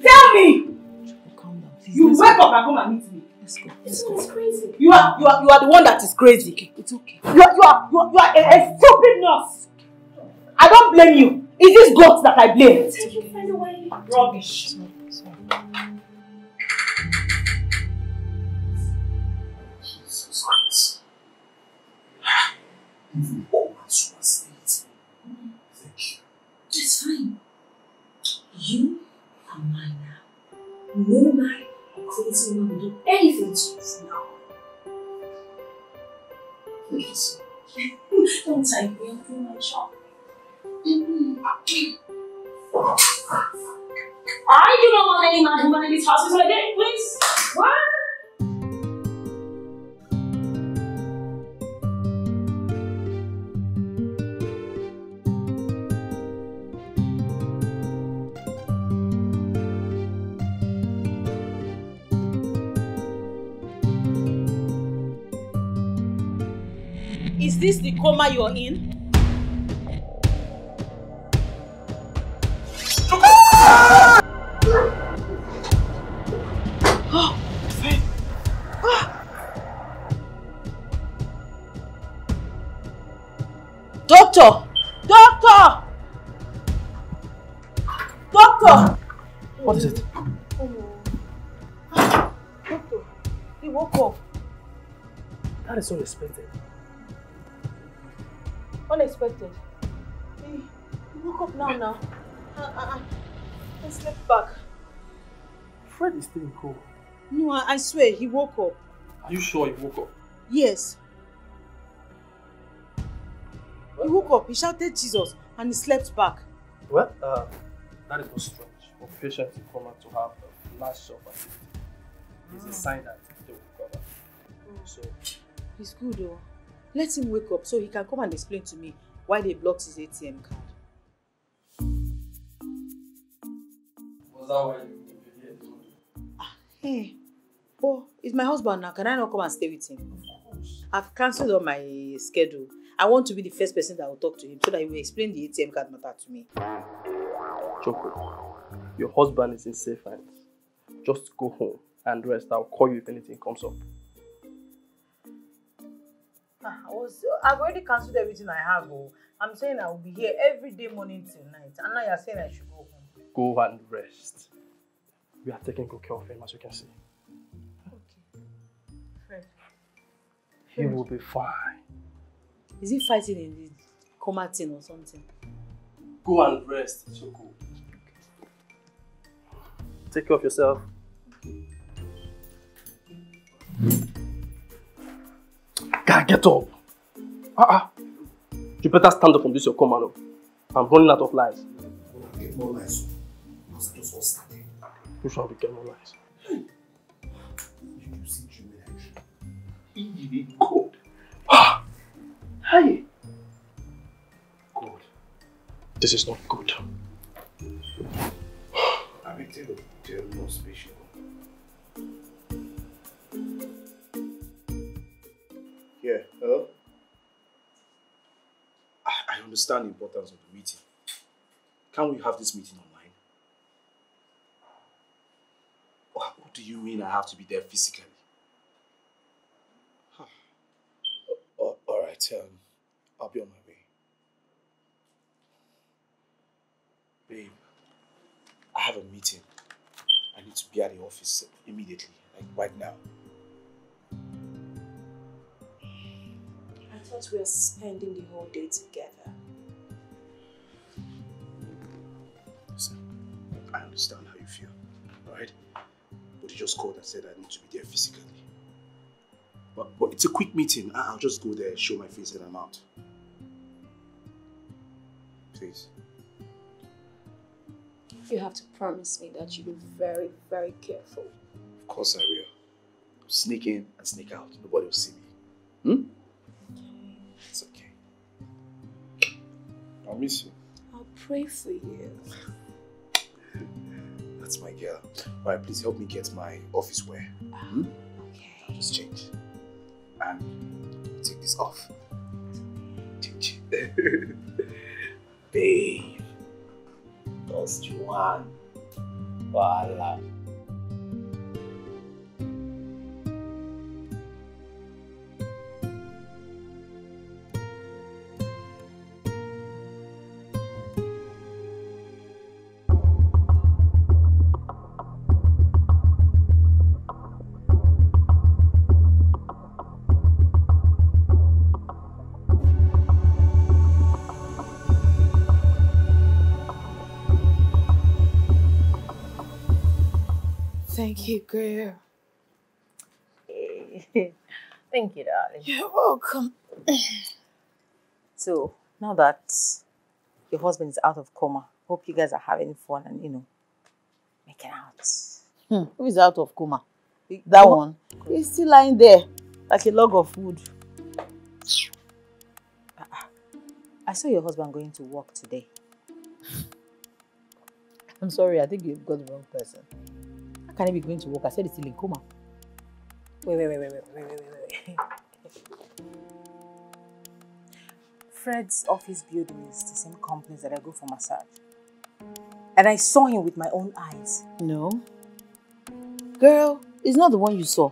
Tell me. Choco, calm down. Please, You wake up and come and meet me. Let's go. Let's go. one's crazy. You are you are you are the one that is crazy. Okay, it's okay. You are you are you are, you are a, a stupid nurse. I don't blame you. It's this goat that I blame. Take your friend away. Rubbish. Sorry, sorry. Jesus Christ. Even go and translate. Thank you. It's fine. You are mine now. No man do anything to you from now so <laughs> Don't thank me, I'm my shop. Mm-hmm. I do not want any man who in this hospital again, please. What? This the coma you're in? <gasps> Doctor! Doctor! Doctor! What is it? <gasps> Doctor, he woke up. That is unexpected. Unexpected. He, he woke up now, now. Uh, uh. I slept back. Fred is still in coma. No, I, I swear, he woke up. Are you sure he woke up? Yes. He woke up, he shouted Jesus, and he slept back. Well, uh, that is not strange. For patients in coma to have a flash of activity is a sign that they will recover. So, He's good though. Let him wake up so he can come and explain to me why they blocked his ATM card. was that why you here? Hey, oh, it's my husband now. Can I not come and stay with him? Of course. I've cancelled on my schedule. I want to be the first person that will talk to him so that he will explain the ATM card matter to me. Choco, your husband is in safe hands. Just go home and rest. I'll call you if anything comes up. Ah, I was, I've already cancelled everything I have. Oh. I'm saying I will be here every day morning till night. And now you're saying I should go home. Go and rest. We are taking good care of him, as you can see. Okay. Fred. He will be fine. Is he fighting in the coma thing or something? Go and rest, Choco. Take care of yourself. Guy, get up. Uh-uh. You better stand up from this your coma now. I'm running out of lies. Get more lies. Because I just want started. You shall be getting more lies. You see Jimmy He God. Hey! God. This is not good. I will tell Yeah, hello? I, I understand the importance of the meeting. Can we have this meeting online? What do you mean I have to be there physically? Huh. All right, um, I'll be on my way. Babe, I have a meeting. I need to be at the office immediately, like right now. Thought we were spending the whole day together. Listen, I understand how you feel, alright? But you just called and said I need to be there physically. But, but it's a quick meeting. I- I'll just go there, show my face, and I'm out. Please. You have to promise me that you'll be very, very careful. Of course I will. Sneak in and sneak out. Nobody will see me. Hmm? I'll miss you. I'll pray for you. <laughs> That's my girl. Alright, please help me get my office wear. Hmm? Okay. I'll just change. And take this off. Change. <laughs> Babe. Just one. Voila. Thank you, girl. <laughs> Thank you, darling. You're welcome. So now that your husband is out of coma, hope you guys are having fun and you know making out. Hmm. Who is out of coma? That one. He's still lying there like a log of wood. I saw your husband going to work today. I'm sorry, I think you've got the wrong person. Can he be going to work? I said he's still in coma. Wait, wait, wait, wait, wait, wait, wait, wait, wait. <laughs> Fred's office building is the same complex that I go for massage. And I saw him with my own eyes. No. Girl, it's not the one you saw.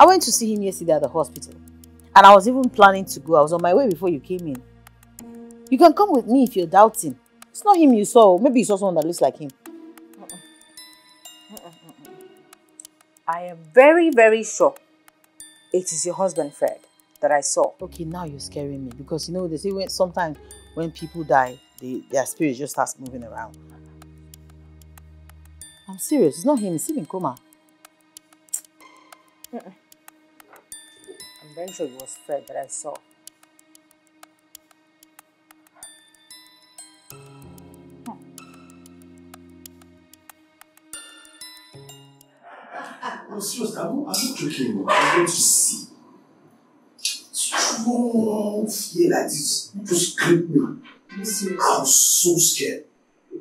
I went to see him yesterday at the hospital. And I was even planning to go. I was on my way before you came in. You can come with me if you're doubting. It's not him you saw. Maybe you saw someone that looks like him. I am very, very sure it is your husband, Fred, that I saw. Okay, now you're scaring me because you know they say when sometimes when people die, they, their spirit just starts moving around. I'm serious. It's not him. He's still in coma. I'm very sure it was Fred that I saw. No, seriously, I'm not, I'm not joking. I'm going to see. Strong fear like this just gripped me. I was so scared.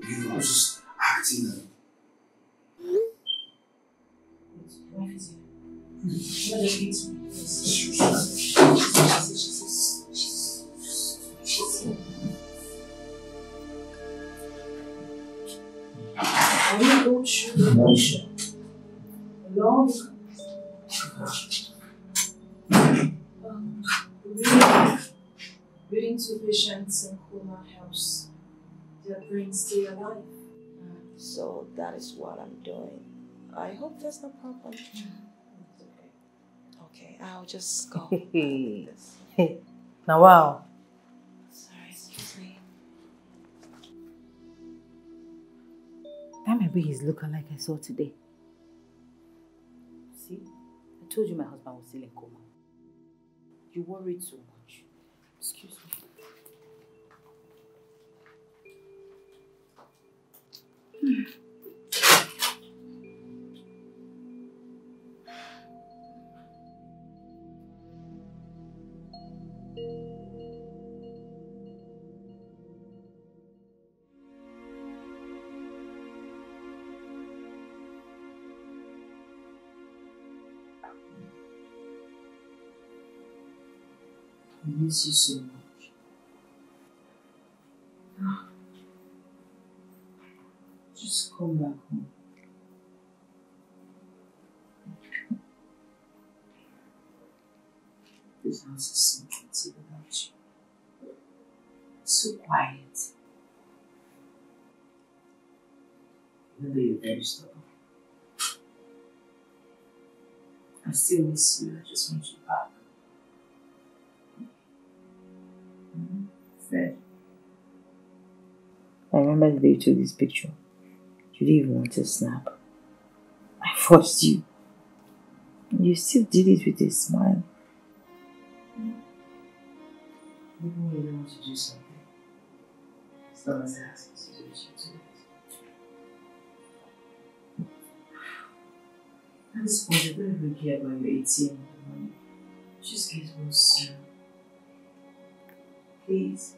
You know, I was just acting I go through the motion. Long. Um, reading, reading to patients in coma helps their brains stay alive. So that is what I'm doing. I hope there's no problem. Okay, I'll just go. <laughs> this. <laughs> Now, wow. Sorry, excuse me. That may be his lookalike I saw today. See, I told you my husband was still in coma. You worried so much. Excuse me. I miss you so much. <sighs> Just come back home. This house is so empty without you. So quiet. Even though you're very stubborn. I still miss you. I just want you back. Fred. I remember the day you took this picture. You didn't even want to snap. I forced you. You still did it with a smile. Even when you don't want to do something, as long as I ask you to do it, you do it. At this point, I don't even care about your ATM or the money. Just get well soon. Please.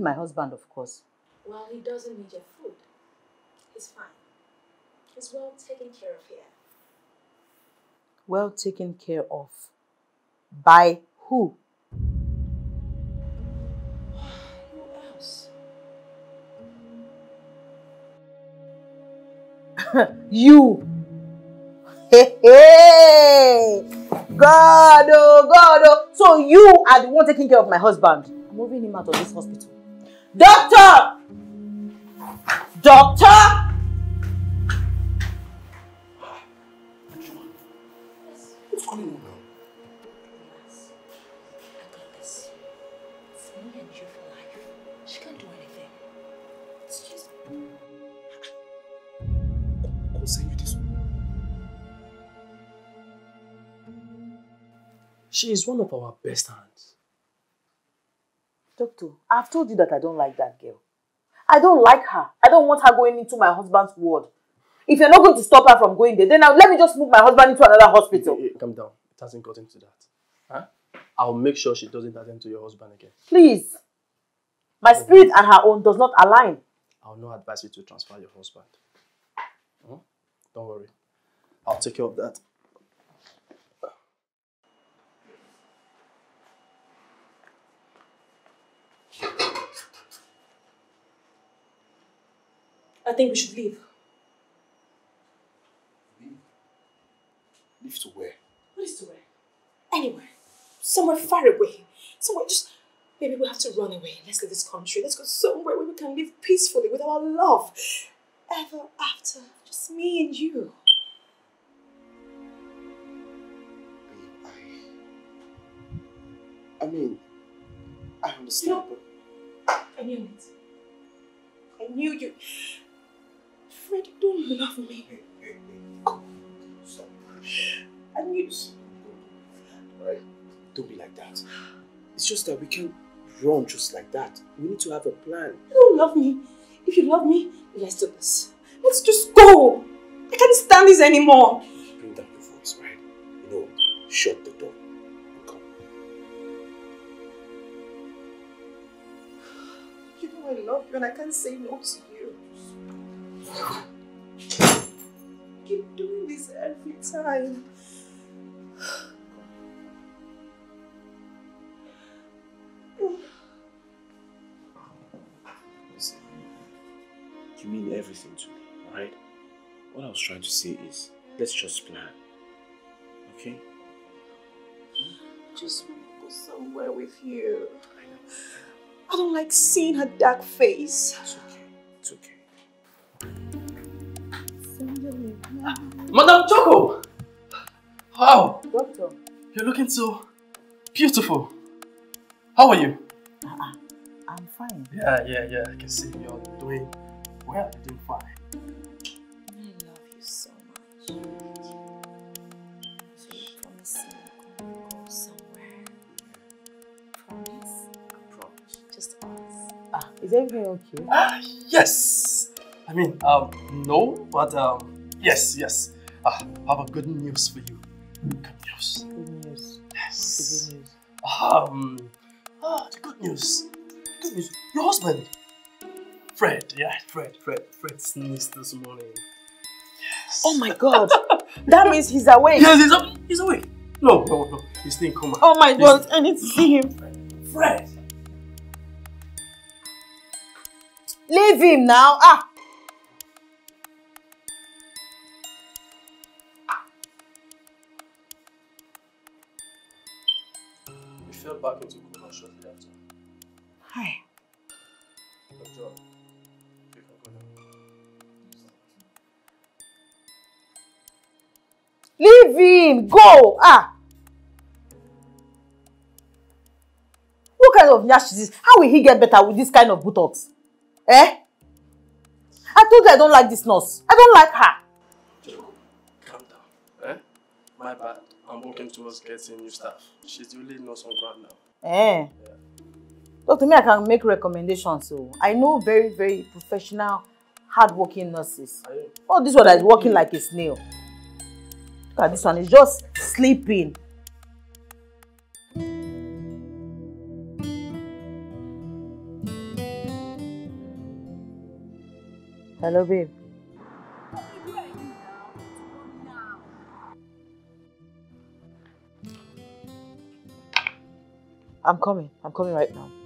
Feed my husband, of course. Well, he doesn't need your food. He's fine. He's well taken care of here. Well taken care of. By who? Who <sighs> else? You. Hey, <laughs> hey. God, oh, God, oh. So you are the one taking care of my husband. I'm moving him out of this hospital. Doctor! Doctor! What's going on now? I got this. It's me and you for life. She can't do anything. It's just Go send you this. She is one of our best hands. Doctor, I've told you that I don't like that girl. I don't like her. I don't want her going into my husband's ward. If you're not going to stop her from going there, then now let me just move my husband into another hospital. Eh, eh, Calm down. It hasn't gotten to that. Huh? I'll make sure she doesn't attend to your husband again. Please. My spirit and her own does not align. I'll not advise you to transfer your husband. Hmm? Don't worry. I'll take care of that. I think we should leave. Leave to where? What is to where? Anywhere. Somewhere far away. Somewhere just maybe we have to run away. Let's leave this country. Let's go somewhere where we can live peacefully with our love. Ever after. Just me and you. I. I mean, I understand, No. but I knew it. I knew you. Fred, don't love me. hey, hey, hey, come on, stop. I knew Alright? Don't be like that. It's just that we can't run just like that. We need to have a plan. you don't love me. If you love me, let's do this. Let's just go. I can't stand this anymore. Bring down your voice, right? You know, shut the door come. You know I love you and I can't say no to you. <sighs> Keep doing this every time. Listen, <sighs> you mean everything to me, alright? What I was trying to say is, let's just plan. Okay? just want to go somewhere with you. I don't like seeing her dark face. It's okay. It's okay. Madam Choco! How? Doctor. You're looking so beautiful. How are you? I'm fine. Yeah, yeah, yeah. I can see you're doing well. You're doing fine. I love you so much. So you promise me gonna go somewhere. Promise? Promise. Just us. Ah, is everything okay? Ah, yes. I mean, um, no, but um, yes, yes. Ah, I have a good news for you. Good news. Good news. Yes. The good news. Um, ah, the good news. Good news. Your husband, Fred. Yeah, Fred. Fred. Fred sneezed this morning. Yes. Oh my god. that means he's awake. Yes, he's up. He's awake. No, no, no. He's still in coma. Oh my He's- god, I need to see him. Fred. Leave him now. Ah. Him. Go. Ah. What kind of nyash is this? How will he get better with this kind of buttocks? Eh? I told you I don't like this nurse. I don't like her. Joe, calm down. Eh? My bad. I'm working towards getting new staff. She's the only nurse on ground now. Eh. Doctor, me, I can make recommendations. So I know very, very professional, hardworking nurses. Oh, this one is working like a snail. This one, is just sleeping. Hello, babe. I'm coming. I'm coming right now.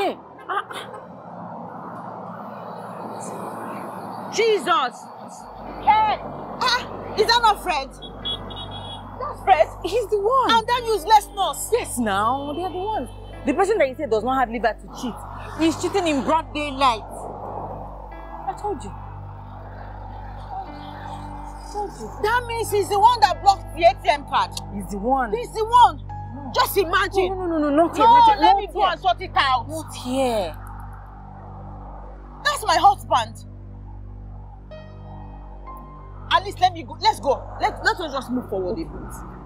Far? <laughs> Jesus! Hey! Ah, is that not Fred? That's Fred. He's the one. And that useless nurse. Yes, now they are the ones. The person that you say does not have liver to cheat. He's cheating in broad daylight. I told you. told you. That means he's the one that blocked the ATM card. He's the one. He's the one. Just imagine. No, no, no, no, not here, No, not here, let not me go here. and sort it out. Not here. That's my husband. At least let me go. Let's go. Let, let us just move forward a bit.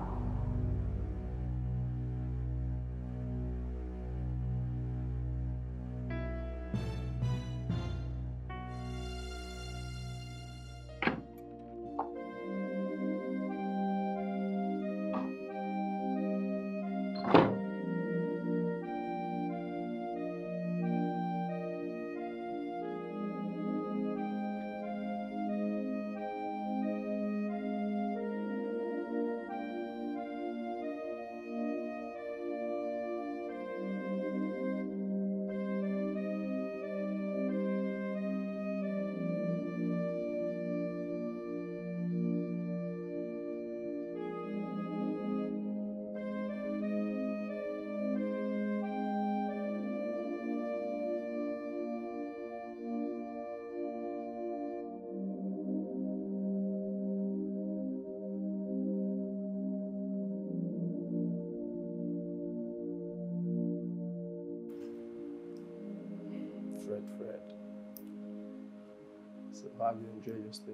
So how have you enjoyed your stay?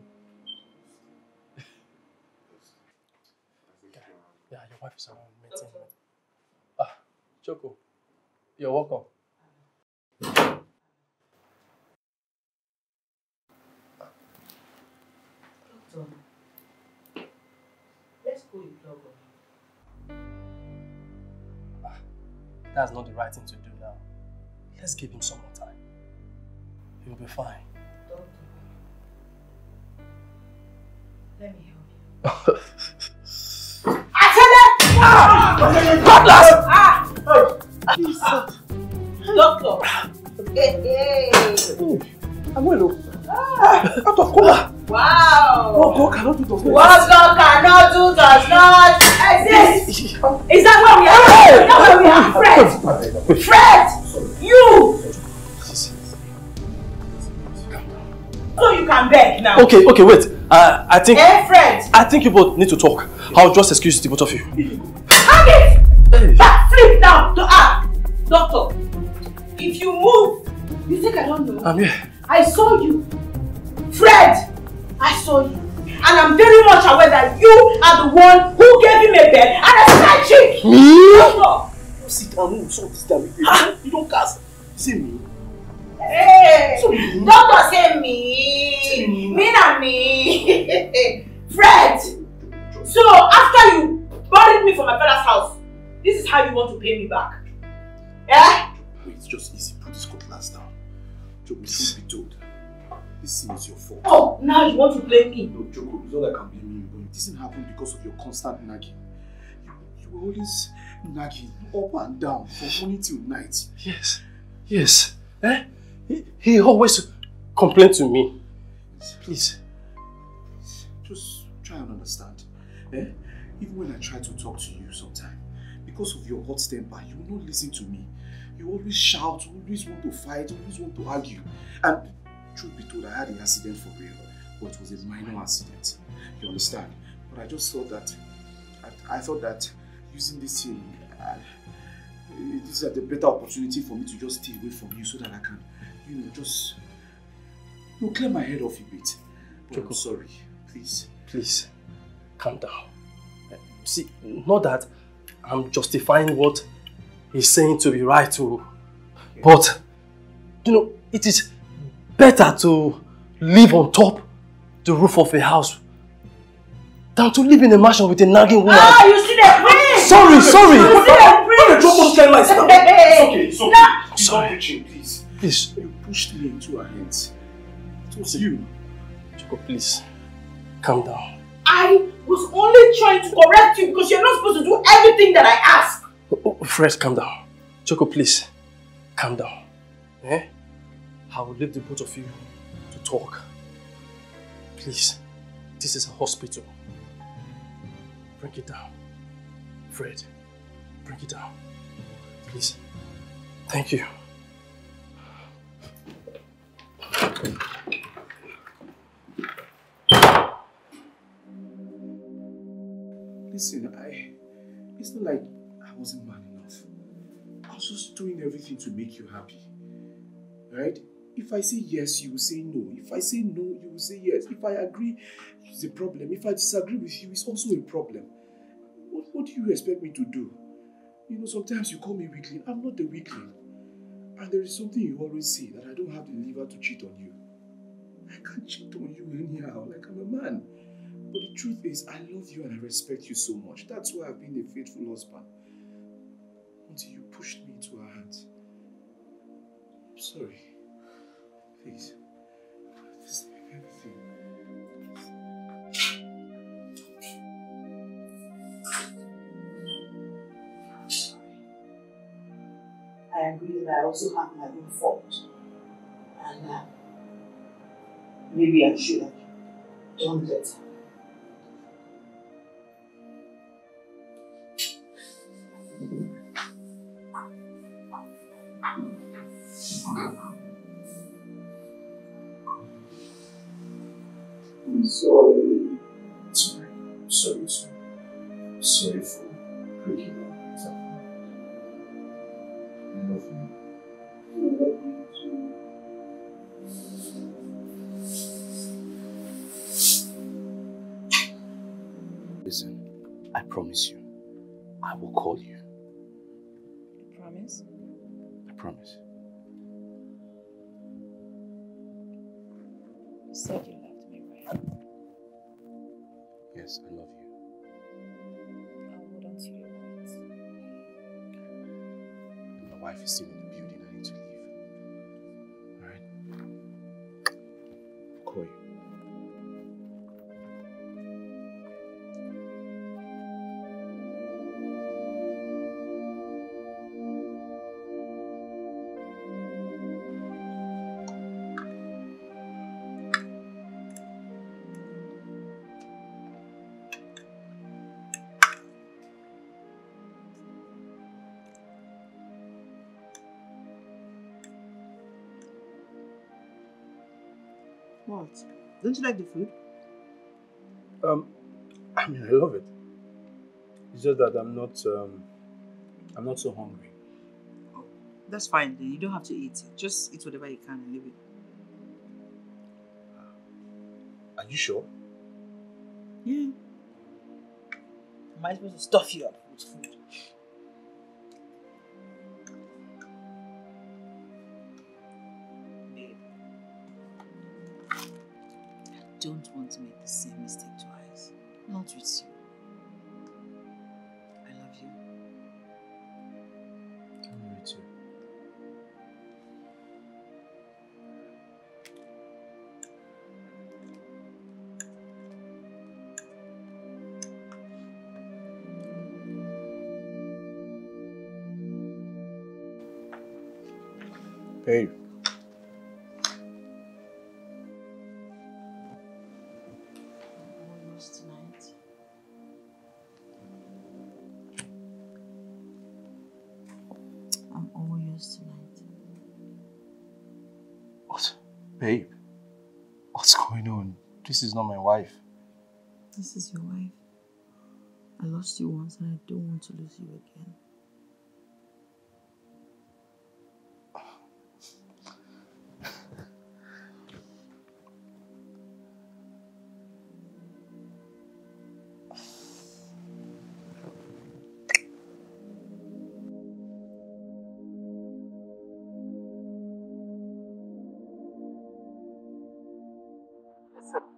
yeah, your wife is around meeting. Ah, Choco, you're welcome. Tom, let's go in plug up. That's not the right thing to do now. Let's give him some more time. He'll be fine. Let me help you. Doctor! Hey, hey. Abuelo. Out of coma. Wow! What God cannot do does not What God cannot do does not exist! Is that where we are? Is that where we are? Fred! Fred! You! So you can beg now. Okay, okay, wait. Uh, I think Eh, Fred? I think you both need to talk. I'll just excuse the both of you. Hang it! Back flip now to act! Doctor, if you move, you think I don't know? I'm here. I saw you. Fred, I saw you. And I'm very much aware that you are the one who gave him a bed and a side chick. Me? Doctor, Sit down. You don't- You don't cast. See me. Hey, doctor say me. Me na me. <laughs> Fred, so after you buried me from my father's house, this is how you want to pay me back. Eh? It's just easy. Put this cutlass down. Joko, truth be told, this thing is your fault. Oh, now you want to blame me. No, Joko, it's not like I'm blaming you, but this didn't happen because of your constant nagging. You, you were always nagging up and down from morning till night. Yes. Yes. Eh? He, he always complained to me. Please. Just try and understand. Eh? Even when I try to talk to you sometimes, because of your hot temper, you will not listen to me. You always shout, always want to fight, always want to argue. And truth be told, I had an accident for real, but it was a minor accident. You understand? But I just thought that, I, I thought that using this thing, this is a better opportunity for me to just stay away from you so that I can, you know, just, you know, clear my head off a bit. But I'm sorry, please. Please. Calm down. See, not that I'm justifying what he's saying to be right to, but you know, it is better to live on top the roof of a house than to live in a mansion with a nagging woman. Ah, you see the prince! sorry, sorry. You see the prince! Drop those kind. It's okay, it's okay. <laughs> Nah. Stop Sorry. preaching, please. Please, You pushed me into her hands. It was you. Choco, please, calm down. I was only trying to correct you because you're not supposed to do everything that I ask. Oh, oh, Fred, calm down. Choco, please, calm down. Eh? I will leave the both of you to talk. Please, this is a hospital. Bring it down. Fred, bring it down. Please. Thank you. Listen, I. It's not like I wasn't man enough. I was just doing everything to make you happy. Right? If I say yes, you will say no. If I say no, you will say yes. If I agree, it's a problem. If I disagree with you, it's also a problem. What, what do you expect me to do? You know, sometimes you call me weakling. I'm not the weakling. And there is something you always say that I don't have the liver to cheat on you. I can't cheat on you anyhow, like I'm a man. But the truth is, I love you and I respect you so much. That's why I've been a faithful husband. Until you pushed me into our hands. I'm sorry. Please. This everything. I that I also have my own fault. And uh, maybe I should have done better. I promise you, I will call you. Promise? I promise. You said you loved me, right? Yes, I love you. Oh, wouldn't you want? My wife is still Don't you like the food? Um, I mean, I love it. It's just that I'm not, um, I'm not so hungry. That's fine then. You don't have to eat it. Just eat whatever you can and leave it. Are you sure? Yeah. Am I supposed to stuff you up with food? Don't want to make the same mistake twice. Not with you. And I don't want to lose you again.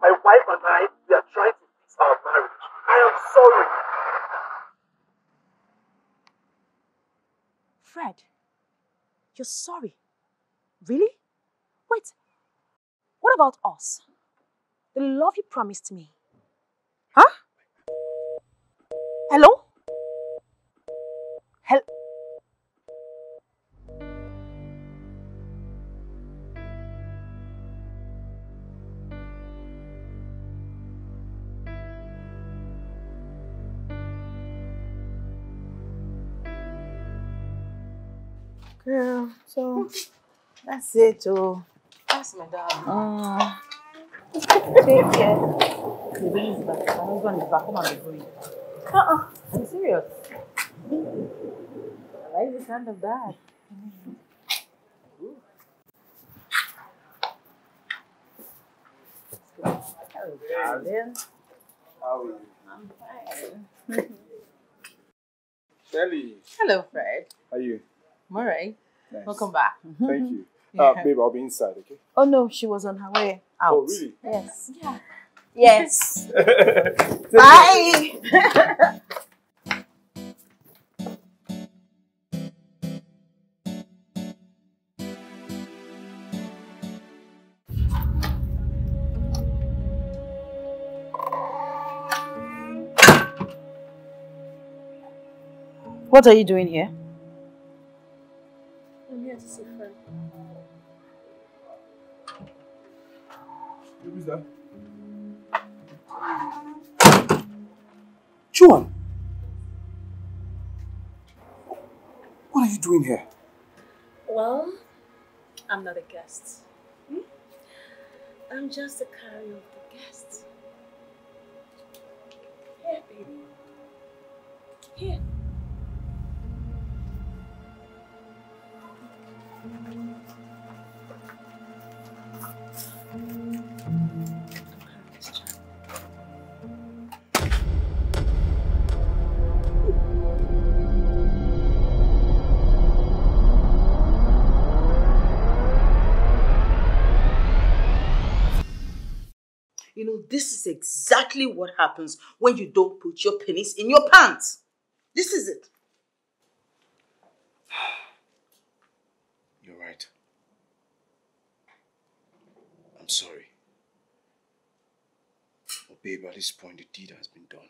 My wife and I, we are trying to fix our marriage. I am sorry. Fred, you're sorry. Really? Wait, what about us? The love you promised me. Huh? That's it, oh. That's my dad. Mm. Take care. The baby is back. My husband is back. Come and be. Uh-uh. I'm serious. I like the sound of that. Hello, darling. How are you? I'm fine. Shelly, Hello, Fred. how are you? I'm alright. Nice. Welcome back. Thank you. Yeah. Uh, babe, I'll be inside, okay? Oh no, she was on her way out. Oh, really? Yes. Yeah. Yes. Take <laughs> Bye. What are you doing here? Doing here? Well, I'm not a guest. Hmm? I'm just a carrier of the guests. Here, baby. Here. Exactly what happens when you don't put your pennies in your pants. This is it. <sighs> You're right. I'm sorry. But babe, at this point, the deed has been done.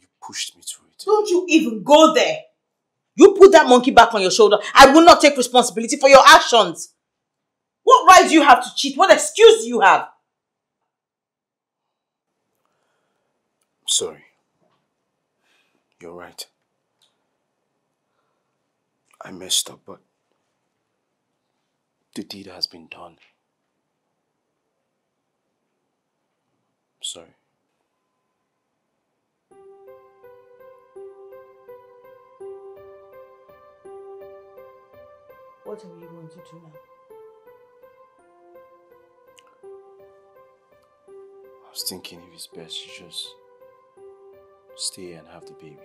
You pushed me through it. Don't you even go there. You put that monkey back on your shoulder. I will not take responsibility for your actions. What right do you have to cheat? What excuse do you have? Sorry. You're right. I messed up, but the deed has been done. Sorry. What are you going to do now? I was thinking if it's best to just stay and have the baby.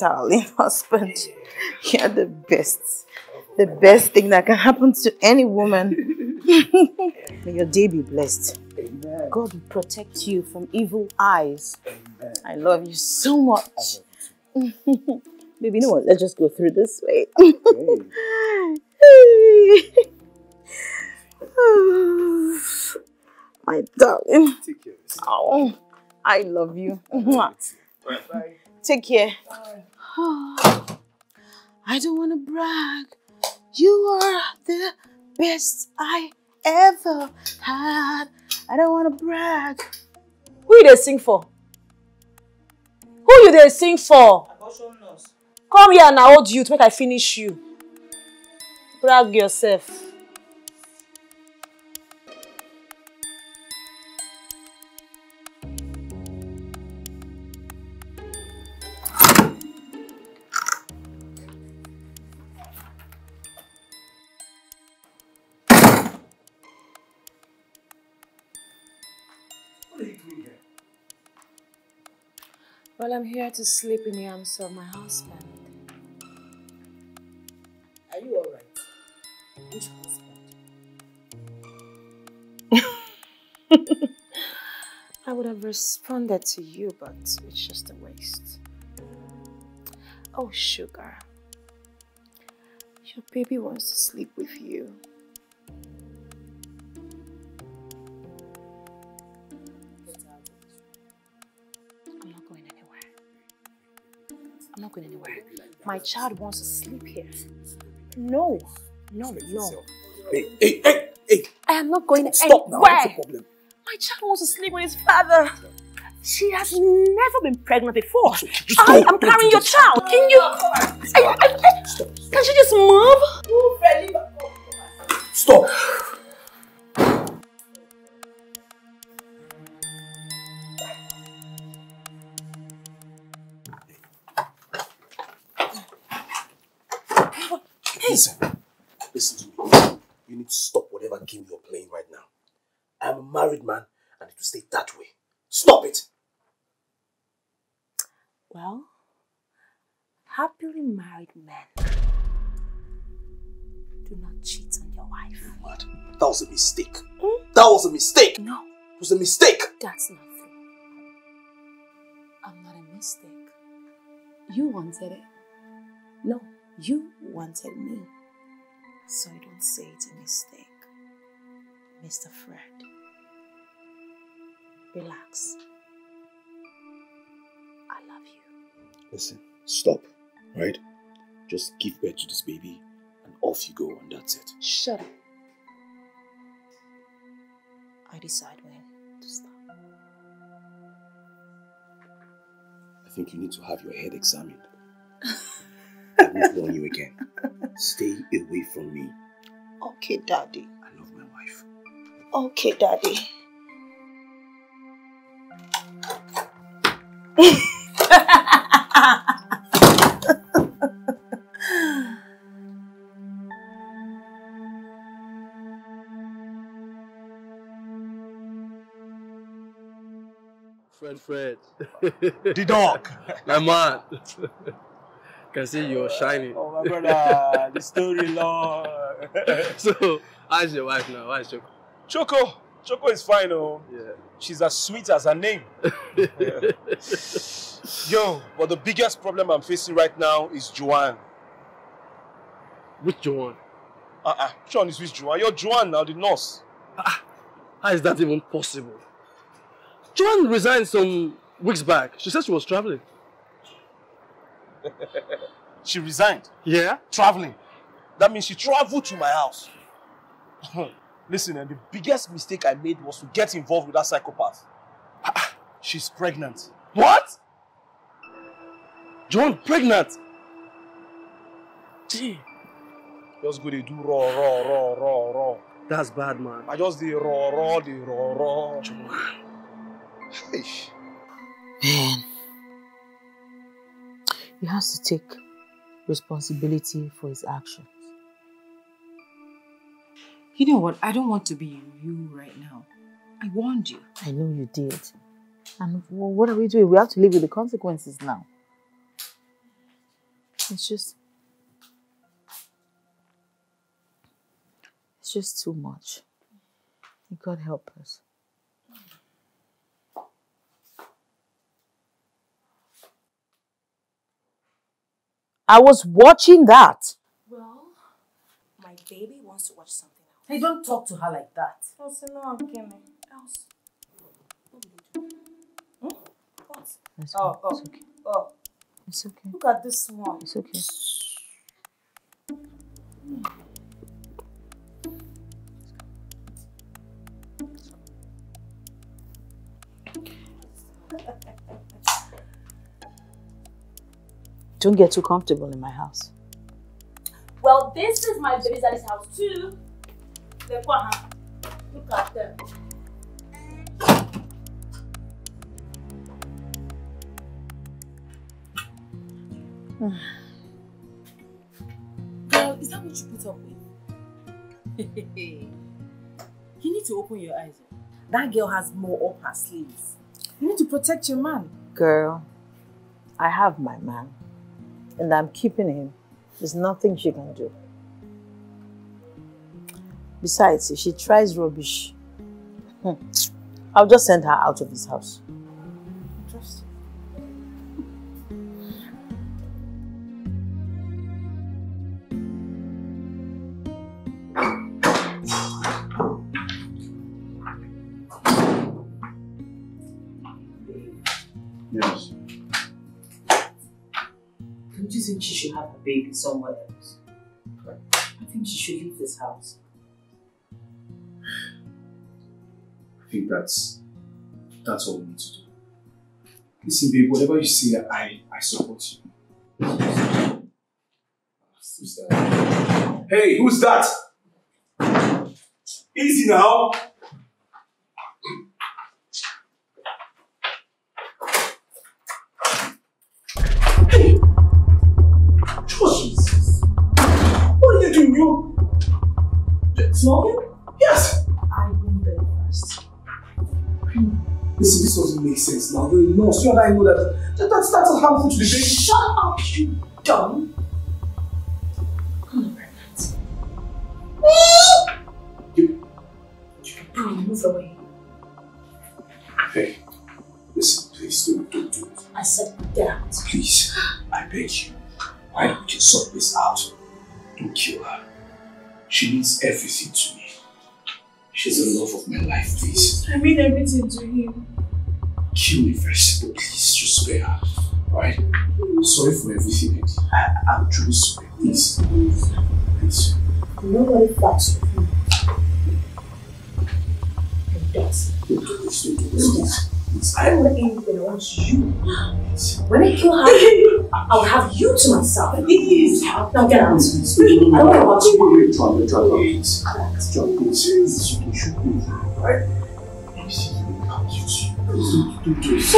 Darling <laughs> husband, you're the best. The best thing that can happen to any woman. <laughs> May your day be blessed. God will protect you from evil eyes. I love you so much. <laughs> Baby, you know what? Let's just go through this way. My darling. take Oh, I love you. Take care. I don't want to brag. You are the best I ever had. I don't want to brag. Who you they sing for? Who you they sing for? Come here and I hold you to make I finish you. Brag yourself. Well, I'm here to sleep in the arms of my husband. Are you alright? Which husband? <laughs> I would have responded to you, but it's just a waste. Oh, sugar. Your baby wants to sleep with you. Not going anywhere. My child wants to sleep here. No, no, no. Hey, hey, hey, hey! I am not going to Stop now, what's the problem? My child wants to sleep with his father. She has never been pregnant before. just I am carrying your child. Can you? I, I, I, can she just move? Stop! Whatever game you're playing right now. I'm a married man and it will stay that way. Stop it! Well, happily married men do not cheat on your wife. Mad. That was a mistake. Hmm? That was a mistake. No, It was a mistake. that's not true. I'm not a mistake. You wanted it. No, you wanted me. so you don't say it's a mistake. Mr. Fred, relax. I love you. Listen, stop, right? Just give birth to this baby and off you go, and that's it. Shut up. I decide when to stop. I think you need to have your head examined. I won't warn you again. <laughs> Stay away from me. Okay, Daddy. Okay, Daddy. Fred, Fred. The dog. My man. Can see you're shining. Oh, my brother, the story long. <laughs> so, how's your wife now? How's your Choco. Choco is fine, oh. Yeah. She's as sweet as her name. <laughs> Yo, but the biggest problem I'm facing right now is Joanne. Which Joanne? Uh-uh. Is with Joanne? You're Joanne now, the nurse. Ah, how is that even possible? Joanne resigned some weeks back. She said she was traveling. <laughs> She resigned. Yeah? Traveling. That means she traveled to my house. <laughs> Listen, and the biggest mistake I made was to get involved with that psychopath. Ah, ah, she's pregnant. What? Joanne pregnant? Gee, Just go they do raw, raw, raw, raw, raw. that's bad, man. I just the raw, raw, the raw, raw. Eish. Man, he has to take responsibility for his actions. You know what? I don't want to be you right now. I warned you. I know you did. And what are we doing? We have to live with the consequences now. It's just. It's just too much. God help us. I was watching that. Well, my baby wants to watch something else. Hey, don't talk to her like that. Else, no, I'm kidding. Else. What will do? What? It's Oh, okay. oh, It's okay. oh. It's okay. Look at this one. It's okay. Don't get too comfortable in my house. Well, this is my baby's daddy's house too. Look at them. Girl, is that what you put up with? <laughs> you need to open your eyes. That girl has more up her sleeves. You need to protect your man. Girl, I have my man, and I'm keeping him. There's nothing she can do. Besides, if she tries rubbish, hmm, I'll just send her out of this house. Trust Yes. Don't you think she should have a baby somewhere else? I think she should leave this house. I think that's that's all we need to do. Listen, babe, whatever you say, I I support you. Who's that? Hey, who's that? Easy now. Hey! Jesus! What are you doing? You smoking? Yes. I won't there first. Listen, this doesn't make sense now. You're nurse. You and I know that, that that's, that's harmful to the baby. Shut up, you dumb! You, Bro, move away. hey, listen, please don't, don't do it. I said get out. Please, I beg you. Why don't you sort this out? Don't kill her. She means everything to me. She's the love of my life, please. I mean everything to him. Kill me first, but please just spare her. Alright? Sorry for everything I did. I, I'm truly sorry. Please. Please. Nobody fucks with. And does. Don't do this, don't do this, please. Please. I don't want anything. I want you. When I kill her, I'll have you to myself. Please. Now get out. I don't want to watch you. Wait, wait, John, John, please. John, please. Please, you can shoot me. Alright? Please, you will help you. Please, don't, don't do this.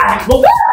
I love you.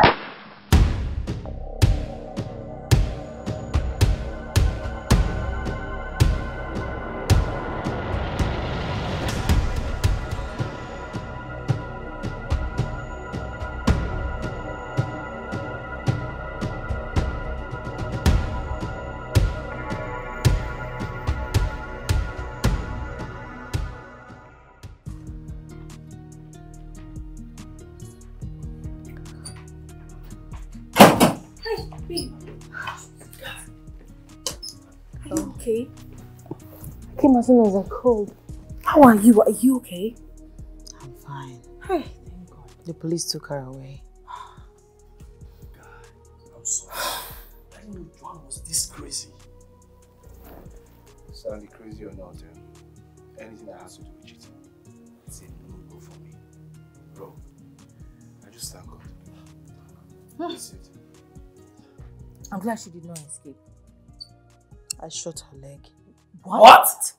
Came as soon as I called. How are you? Are you okay? I'm fine. Hey. Thank God. The police took her away. God, I'm sorry. I didn't know Joan was this crazy. Sandy, crazy or not, um, anything that has to do with cheating, it's a no-go for me. Bro, I just thank God. That's it. I'm glad she did not escape. I shot her leg. What?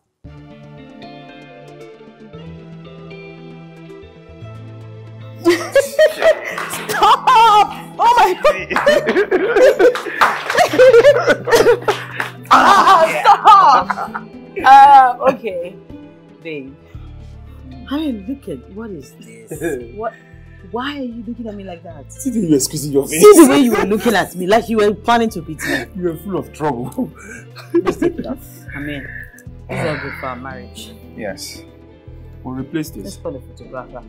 Stop! Oh my god! <laughs> <laughs> ah, stop! Uh, okay. Babe. I mean, look at what is this? <laughs> What? Why are you looking at me like that? See the way you were squeezing your face. See the way you were looking at me, like you were planning to beat me. You were full of trouble. Let's take it off. I mean, this is all good for our marriage. yes. We'll replace this. Let's this. call the photographer.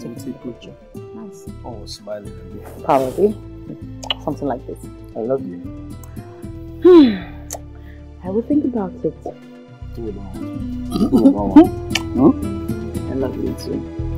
We'll take picture. Nice. Oh, smiling. Probably. Something like this. I love you. Hmm. I will think about it. Do it all. Do it all. <laughs> I love you too.